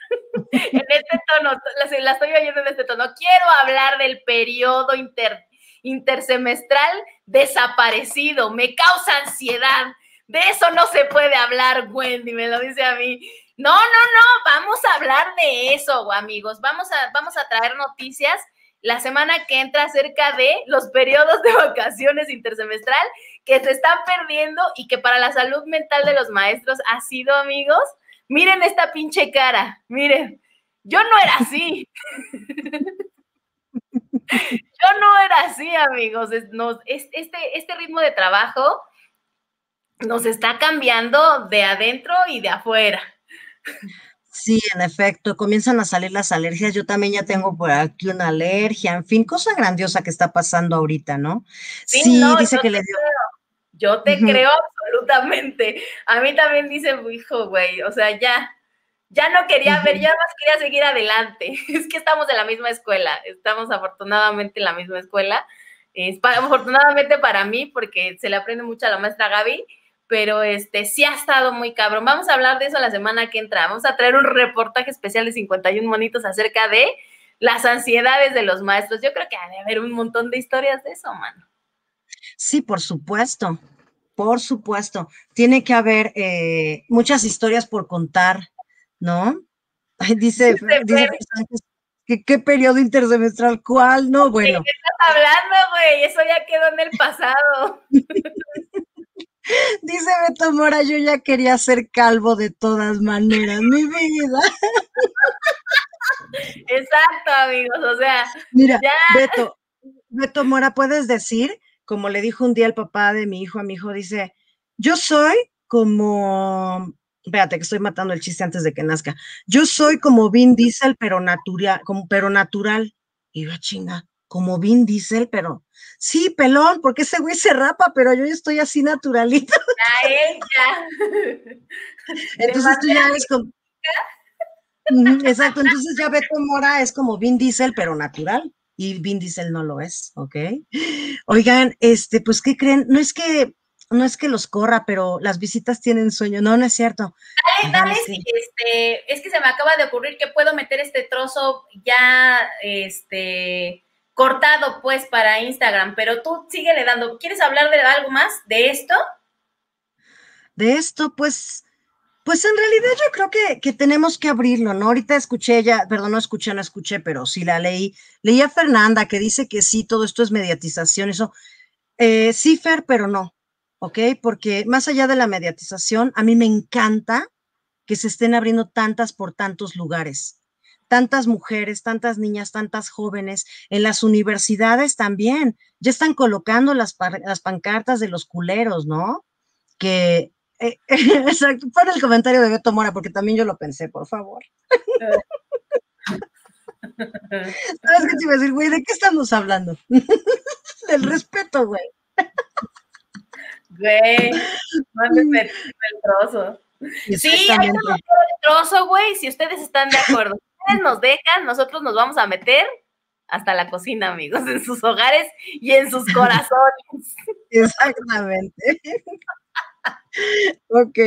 en este tono, la, la, estoy oyendo en este tono, quiero hablar del periodo inter, intersemestral desaparecido, me causa ansiedad, de eso no se puede hablar, Wendy, me lo dice a mí. No, no, no, vamos a hablar de eso, amigos. Vamos a, vamos a traer noticias la semana que entra acerca de los periodos de vacaciones intersemestral que se están perdiendo y que para la salud mental de los maestros ha sido, amigos. Miren esta pinche cara, miren, yo no era así. yo no era así, amigos. este, este ritmo de trabajo nos está cambiando de adentro y de afuera. Sí, en efecto, comienzan a salir las alergias. Yo también ya tengo por aquí una alergia, en fin, cosa grandiosa que está pasando ahorita, ¿no? Sí, dice que le dio. Yo te creo absolutamente. A mí también dice, hijo, güey, o sea, ya, ya no quería ver, ya más quería seguir adelante. Es que estamos en la misma escuela, estamos afortunadamente en la misma escuela. Es afortunadamente para mí, porque se le aprende mucho a la maestra Gaby, pero este sí ha estado muy cabrón. Vamos a hablar de eso la semana que entra. Vamos a traer un reportaje especial de 51 monitos acerca de las ansiedades de los maestros. Yo creo que ha de haber un montón de historias de eso, mano. Sí, por supuesto, por supuesto. Tiene que haber eh, muchas historias por contar, ¿no? dice, dice ¿qué, ¿qué, periodo intersemestral? ¿Cuál? No, bueno. qué estás hablando, güey? Eso ya quedó en el pasado. Dice Beto Mora, yo ya quería ser calvo de todas maneras, mi vida. Exacto, amigos, o sea. Mira, Beto, Beto Mora, puedes decir, como le dijo un día el papá de mi hijo a mi hijo, dice, yo soy como, espérate que estoy matando el chiste antes de que nazca, yo soy como Vin Diesel, pero natural, como, pero natural. Y yo, ah, chinga, como Vin Diesel, pero sí, pelón, porque ese güey se rapa, pero yo estoy así naturalito. A ella. Entonces tú ya eres como. Exacto, entonces ya Beto Mora es como Vin Diesel, pero natural. Y Vin Diesel no lo es, ¿ok? Oigan, este, pues, ¿qué creen? No es que no es que los corra, pero las visitas tienen sueño. No, no es cierto. Dale, dale, este, es que se me acaba de ocurrir que puedo meter este trozo ya, este, cortado pues para Instagram, pero tú síguele dando. ¿Quieres hablar de algo más de esto? De esto, pues, pues en realidad yo creo que, que, tenemos que abrirlo, ¿no? Ahorita escuché ya, perdón, no escuché, no escuché, pero sí la leí. Leí a Fernanda que dice que sí, todo esto es mediatización, eso. Eh, sí, Fer, pero no, ¿ok? Porque más allá de la mediatización, a mí me encanta que se estén abriendo tantas por tantos lugares tantas mujeres, tantas niñas, tantas jóvenes, en las universidades también, ya están colocando las, las pancartas de los culeros, ¿no? Que, eh, exacto, pon el comentario de Beto Mora, porque también yo lo pensé, por favor. ¿Sabes qué te iba a decir, güey? ¿De qué estamos hablando? Del respeto, güey. Güey, mándeme el trozo. Sí, hay el trozo, güey, si ustedes están de acuerdo nos dejan, nosotros nos vamos a meter hasta la cocina, amigos, en sus hogares y en sus corazones. Exactamente. Ok.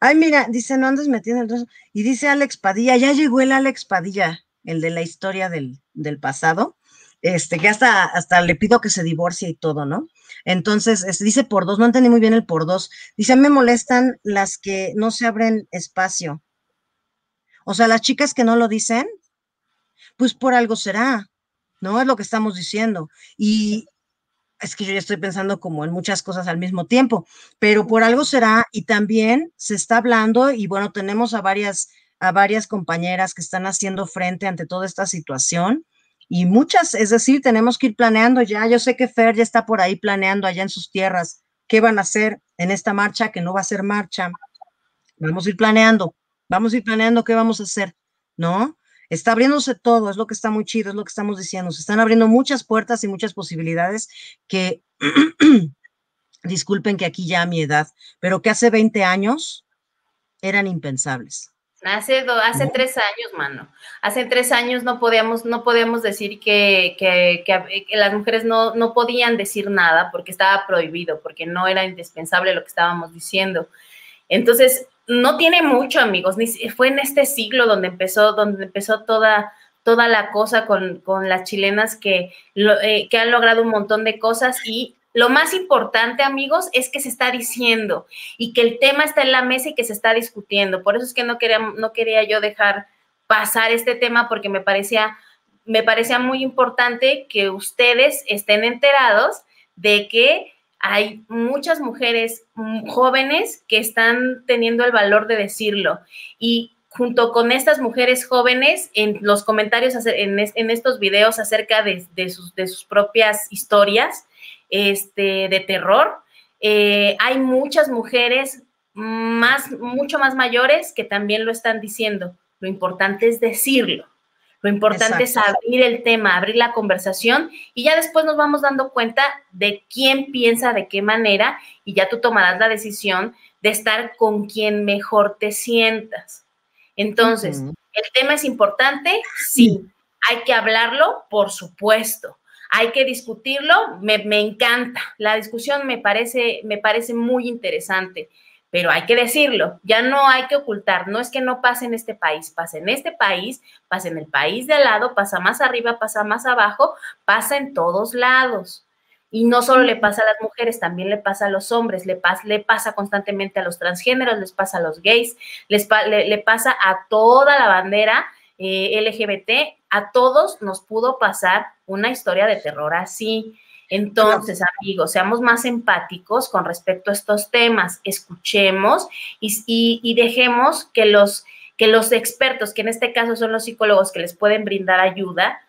Ay, mira, dice, no andes metiendo el. Y dice Alex Padilla, ya llegó el Alex Padilla, el de la historia del, del pasado, este, que hasta, hasta le pido que se divorcie y todo, ¿no? Entonces, dice por dos, no entendí muy bien el por dos. Dice, me molestan las que no se abren espacio. O sea, las chicas que no lo dicen, pues por algo será, ¿no? Es lo que estamos diciendo. Y es que yo ya estoy pensando como en muchas cosas al mismo tiempo, pero por algo será y también se está hablando y bueno, tenemos a varias a varias compañeras que están haciendo frente ante toda esta situación y muchas, es decir, tenemos que ir planeando ya. Yo sé que Fer ya está por ahí planeando allá en sus tierras qué van a hacer en esta marcha, que no va a ser marcha, Vamos a ir planeando, vamos a ir planeando qué vamos a hacer, ¿no? Está abriéndose todo, es lo que está muy chido, es lo que estamos diciendo. Se están abriendo muchas puertas y muchas posibilidades que, disculpen que aquí ya a mi edad, pero que hace 20 años eran impensables. Hace, hace tres años, mano. Hace tres años no podíamos, no podíamos decir que, que, que, las mujeres no, no, podían decir nada porque estaba prohibido, porque no era indispensable lo que estábamos diciendo. Entonces, no tiene mucho, amigos. Fue en este siglo donde empezó, donde empezó toda, toda la cosa con, con las chilenas que, eh, que han logrado un montón de cosas y lo más importante, amigos, es que se está diciendo y que el tema está en la mesa y que se está discutiendo. Por eso es que no quería, no quería yo dejar pasar este tema porque me parecía, me parecía muy importante que ustedes estén enterados de que hay muchas mujeres jóvenes que están teniendo el valor de decirlo. Y junto con estas mujeres jóvenes, en los comentarios, en, estos videos acerca de, sus, propias historias, este, de terror. Eh, hay muchas mujeres mucho más mayores que también lo están diciendo. Lo importante es decirlo. Lo importante es abrir el tema, abrir la conversación y ya después nos vamos dando cuenta de quién piensa de qué manera y ya tú tomarás la decisión de estar con quien mejor te sientas. Entonces, ¿el tema es importante? Sí. ¿Hay que hablarlo? Por supuesto hay que discutirlo, me, encanta. La discusión me parece, me parece muy interesante, pero hay que decirlo, ya no hay que ocultar, no es que no pase en este país, pasa en este país, pasa en el país de al lado, pasa más arriba, pasa más abajo, pasa en todos lados. Y no solo le pasa a las mujeres, también le pasa a los hombres, le, pasa, le pasa constantemente a los transgéneros, les pasa a los gays, les, le, pasa a toda la bandera eh, LGBT, a todos nos pudo pasar una historia de terror así. Entonces, amigos, seamos más empáticos con respecto a estos temas, escuchemos y, dejemos que los, que los expertos, que en este caso son los psicólogos que les pueden brindar ayuda,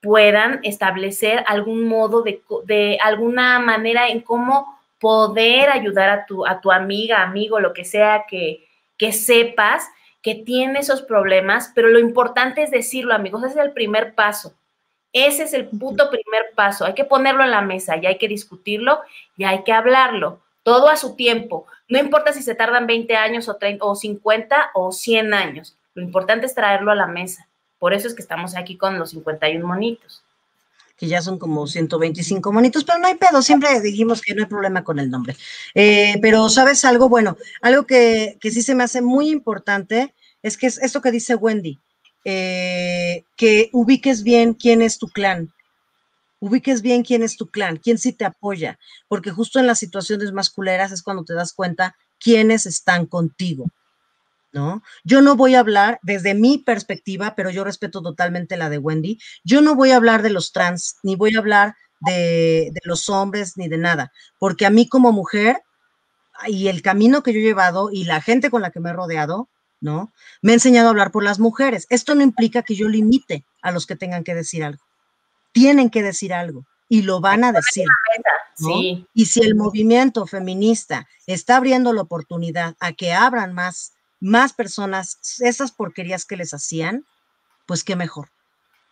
puedan establecer algún modo de, de alguna manera en cómo poder ayudar a tu, a tu amiga, amigo, lo que sea que, que sepas que tiene esos problemas, pero lo importante es decirlo, amigos, ese es el primer paso. Ese es el puto primer paso. Hay que ponerlo en la mesa y hay que discutirlo y hay que hablarlo. Todo a su tiempo. No importa si se tardan 20 años o, 30, o 50 o 100 años. Lo importante es traerlo a la mesa. Por eso es que estamos aquí con los 51 monitos. Que ya son como 125 monitos, pero no hay pedo. Siempre dijimos que no hay problema con el nombre. Eh, pero, ¿sabes algo? Bueno, algo que, que sí se me hace muy importante es que es esto que dice Wendy eh, que ubiques bien quién es tu clan, ubiques bien quién es tu clan, quién sí te apoya, porque justo en las situaciones más culeras es cuando te das cuenta quiénes están contigo. ¿No? Yo no voy a hablar desde mi perspectiva, pero yo respeto totalmente la de Wendy. Yo no voy a hablar de los trans, ni voy a hablar de, de los hombres, ni de nada, porque a mí como mujer y el camino que yo he llevado y la gente con la que me he rodeado, ¿no? Me ha enseñado a hablar por las mujeres. Esto no implica que yo limite a los que tengan que decir algo. Tienen que decir algo y lo van a decir. Y si el movimiento feminista está abriendo la oportunidad a que abran más, más personas esas porquerías que les hacían, pues qué mejor.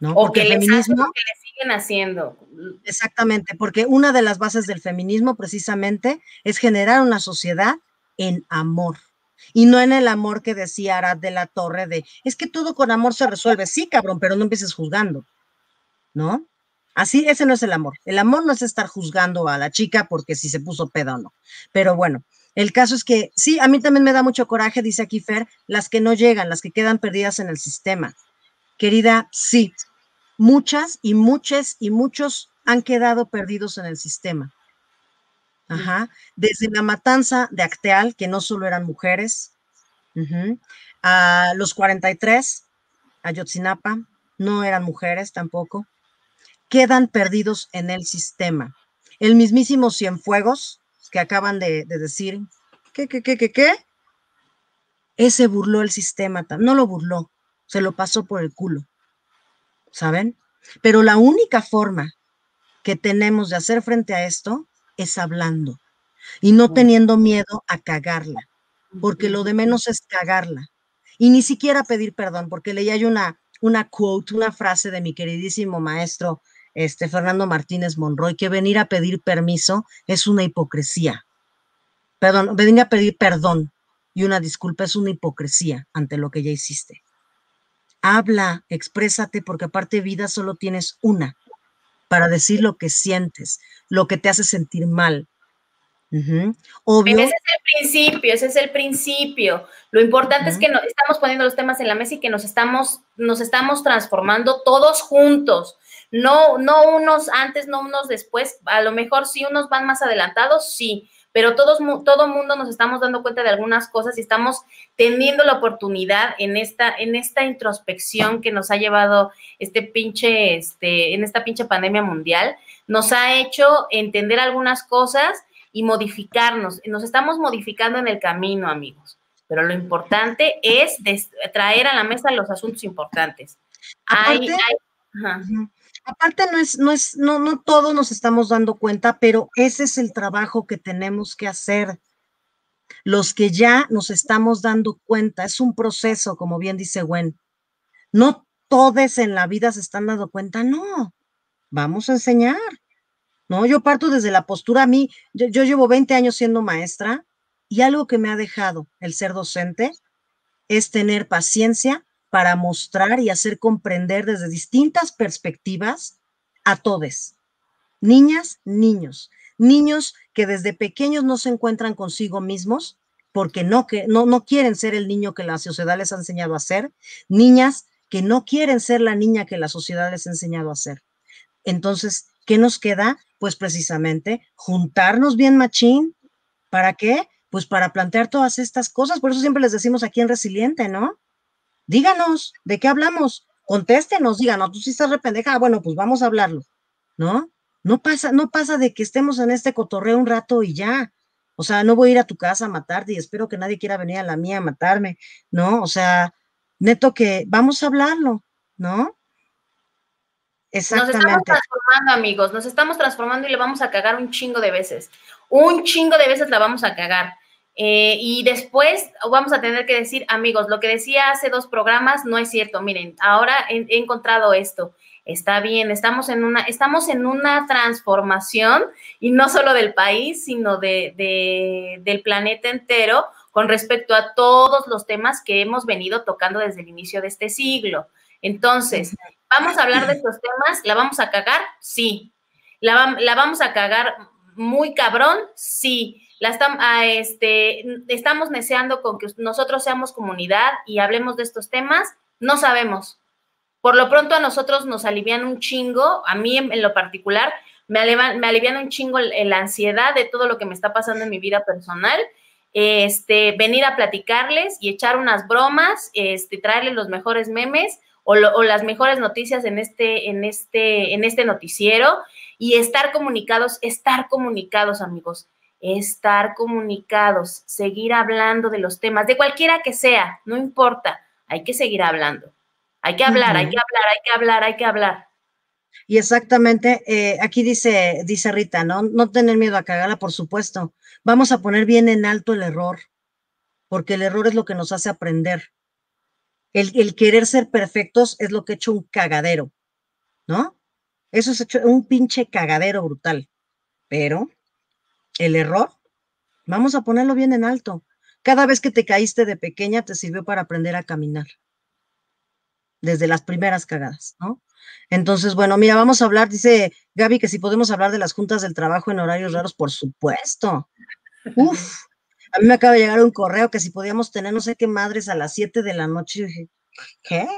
¿no? porque el feminismo que le siguen haciendo. Exactamente, porque una de las bases del feminismo precisamente es generar una sociedad en amor y no en el amor que decía Arad de la Torre de, es que todo con amor se resuelve, sí, cabrón, pero no empieces juzgando, ¿no? Así, ese no es el amor. El amor no es estar juzgando a la chica porque si se puso pedo o no. Pero bueno, el caso es que sí, a mí también me da mucho coraje, dice aquí Fer, las que no llegan, las que quedan perdidas en el sistema. Querida, sí, muchas y muchas y muchos han quedado perdidos en el sistema. Ajá. Desde la matanza de Acteal, que no solo eran mujeres, a los 43, Ayotzinapa, no eran mujeres tampoco, quedan perdidos en el sistema. El mismísimo Cienfuegos, que acaban de, decir, ¿qué, qué, qué, qué, qué? Ese burló el sistema, no lo burló, se lo pasó por el culo, ¿saben? Pero la única forma que tenemos de hacer frente a esto es hablando y no teniendo miedo a cagarla. porque lo de menos es cagarla. Y ni siquiera pedir perdón, porque leía yo una, una quote, una frase de mi queridísimo maestro este, Fernando Martínez Monroy, que venir a pedir permiso es una hipocresía. Perdón, venir a pedir perdón y una disculpa es una hipocresía ante lo que ya hiciste. Habla, exprésate, porque aparte vida solo tienes una para decir lo que sientes, lo que te hace sentir mal. Obvio. ese es el principio, ese es el principio. Lo importante es que no, estamos poniendo los temas en la mesa y que nos estamos, nos estamos transformando todos juntos. No, no unos antes, no unos después. A lo mejor sí unos van más adelantados, sí, pero todos, todo mundo nos estamos dando cuenta de algunas cosas y estamos teniendo la oportunidad en esta, en esta introspección que nos ha llevado este pinche, este, en esta pinche pandemia mundial, nos ha hecho entender algunas cosas y modificarnos. Nos estamos modificando en el camino, amigos. Pero lo importante es traer a la mesa los asuntos importantes. hay, Aparte, no es, no es, no, no todos nos estamos dando cuenta, pero ese es el trabajo que tenemos que hacer. Los que ya nos estamos dando cuenta, es un proceso, como bien dice Gwen. No todos en la vida se están dando cuenta, no. Vamos a enseñar. No, yo parto desde la postura a mí, yo, yo llevo 20 años siendo maestra y algo que me ha dejado el ser docente es tener paciencia para mostrar y hacer comprender desde distintas perspectivas a todos, niñas, niños, niños que desde pequeños no se encuentran consigo mismos porque no, que, no, no quieren ser el niño que la sociedad les ha enseñado a ser, niñas que no quieren ser la niña que la sociedad les ha enseñado a ser. Entonces, ¿qué nos queda? Pues precisamente juntarnos bien machín. ¿Para qué? Pues para plantear todas estas cosas. Por eso siempre les decimos aquí en Resiliente, ¿no? Díganos, ¿de qué hablamos? Contéstenos, díganos, tú sí estás rependeja, bueno, pues vamos a hablarlo, ¿no? No pasa, no pasa de que estemos en este cotorreo un rato y ya. O sea, no voy a ir a tu casa a matarte y espero que nadie quiera venir a la mía a matarme, ¿no? O sea, neto que vamos a hablarlo, ¿no? Exactamente. Nos estamos transformando, amigos, nos estamos transformando y le vamos a cagar un chingo de veces. Un chingo de veces la vamos a cagar. Eh, y después vamos a tener que decir, amigos, lo que decía hace dos programas no es cierto. Miren, ahora he, encontrado esto. Está bien, estamos en una, estamos en una transformación y no solo del país, sino de, del planeta entero con respecto a todos los temas que hemos venido tocando desde el inicio de este siglo. Entonces, ¿vamos a hablar de estos temas? ¿La vamos a cagar? Sí. ¿La, la vamos a cagar muy cabrón? Sí la ah, este, estamos deseando con que nosotros seamos comunidad y hablemos de estos temas, no sabemos. Por lo pronto a nosotros nos alivian un chingo, a mí en, lo particular, me alivian, me alivian un chingo la ansiedad de todo lo que me está pasando en mi vida personal. Este, venir a platicarles y echar unas bromas, este, traerles los mejores memes o, o, las mejores noticias en este, en este, en este noticiero y estar comunicados, estar comunicados, amigos estar comunicados, seguir hablando de los temas, de cualquiera que sea, no importa, hay que seguir hablando. Hay que hablar, hay que hablar, hay que hablar, hay que hablar. Y exactamente, eh, aquí dice, dice Rita, ¿no? No tener miedo a cagarla, por supuesto. Vamos a poner bien en alto el error, porque el error es lo que nos hace aprender. El, el querer ser perfectos es lo que ha hecho un cagadero, ¿no? Eso es hecho un pinche cagadero brutal. Pero el error, vamos a ponerlo bien en alto. Cada vez que te caíste de pequeña te sirvió para aprender a caminar. Desde las primeras cagadas, ¿no? Entonces, bueno, mira, vamos a hablar, dice Gaby, que si podemos hablar de las juntas del trabajo en horarios raros, por supuesto. Uf, a mí me acaba de llegar un correo que si podíamos tener no sé qué madres a las 7 de la noche. dije, ¿qué?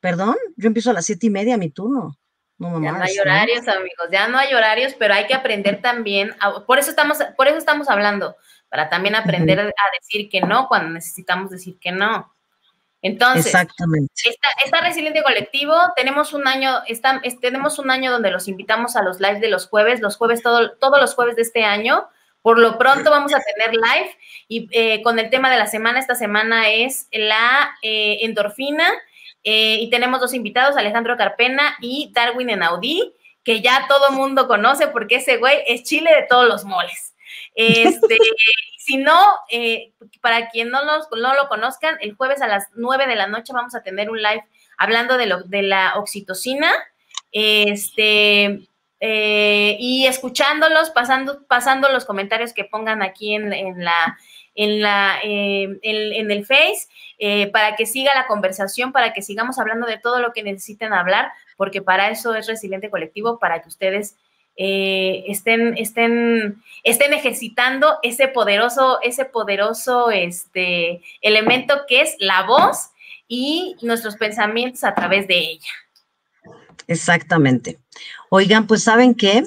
Perdón, yo empiezo a las siete y media mi turno ya no hay horarios, amigos, ya no hay horarios, pero hay que aprender también, por eso estamos, por eso estamos hablando, para también aprender a decir que no cuando necesitamos decir que no. Entonces, Exactamente. Está, Resiliente Colectivo, tenemos un año, está, tenemos un año donde los invitamos a los lives de los jueves, los jueves, todo, todos los jueves de este año. Por lo pronto vamos a tener live y eh, con el tema de la semana, esta semana es la eh, endorfina eh, y tenemos dos invitados, Alejandro Carpena y Darwin Enaudí, que ya todo mundo conoce porque ese güey es chile de todos los moles. Este, si no, eh, para quien no, no lo conozcan, el jueves a las 9 de la noche vamos a tener un live hablando de, lo, de la oxitocina. Este, eh, y escuchándolos, pasando, pasando los comentarios que pongan aquí en, la en, la, eh, en, el Face, para que siga la conversación, para que sigamos hablando de todo lo que necesiten hablar, porque para eso es Resiliente Colectivo, para que ustedes eh, estén, estén, estén ejercitando ese poderoso, ese poderoso este, elemento que es la voz y nuestros pensamientos a través de ella. Exactamente. Oigan, pues saben qué?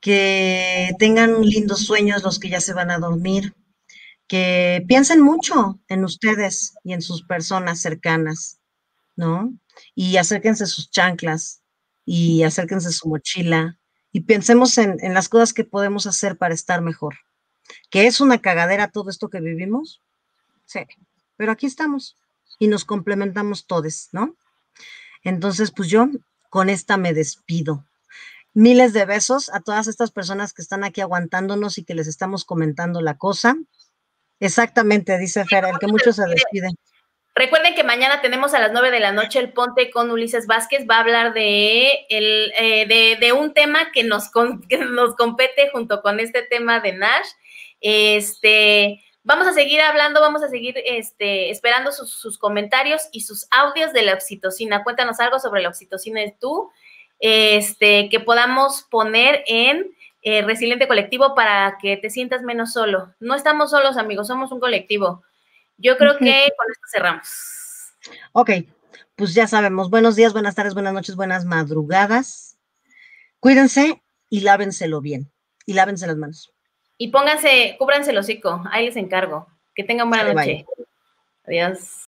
Que tengan lindos sueños los que ya se van a dormir, que piensen mucho en ustedes y en sus personas cercanas, ¿no? Y acérquense sus chanclas y acérquense su mochila y pensemos en, las cosas que podemos hacer para estar mejor. ¿Que es una cagadera todo esto que vivimos? Sí, pero aquí estamos y nos complementamos todos, ¿no? Entonces, pues yo con esta me despido. Miles de besos a todas estas personas que están aquí aguantándonos y que les estamos comentando la cosa. Exactamente, dice Fer, el que muchos se despiden. Recuerden que mañana tenemos a las 9 de la noche el Ponte con Ulises Vázquez. Va a hablar de, el, eh, de, un tema que nos, nos compete junto con este tema de Nash. Este, vamos a seguir hablando, vamos a seguir este, esperando sus, comentarios y sus audios de la oxitocina. Cuéntanos algo sobre la oxitocina de tú, este, que podamos poner en eh, Resiliente Colectivo para que te sientas menos solo. No estamos solos, amigos, somos un colectivo. Yo creo que con esto cerramos. Ok, pues ya sabemos. Buenos días, buenas tardes, buenas noches, buenas madrugadas. Cuídense y lávenselo bien. Y lávense las manos. Y pónganse, cúbranse el hocico. Ahí les encargo. Que tengan buena noche. Adiós.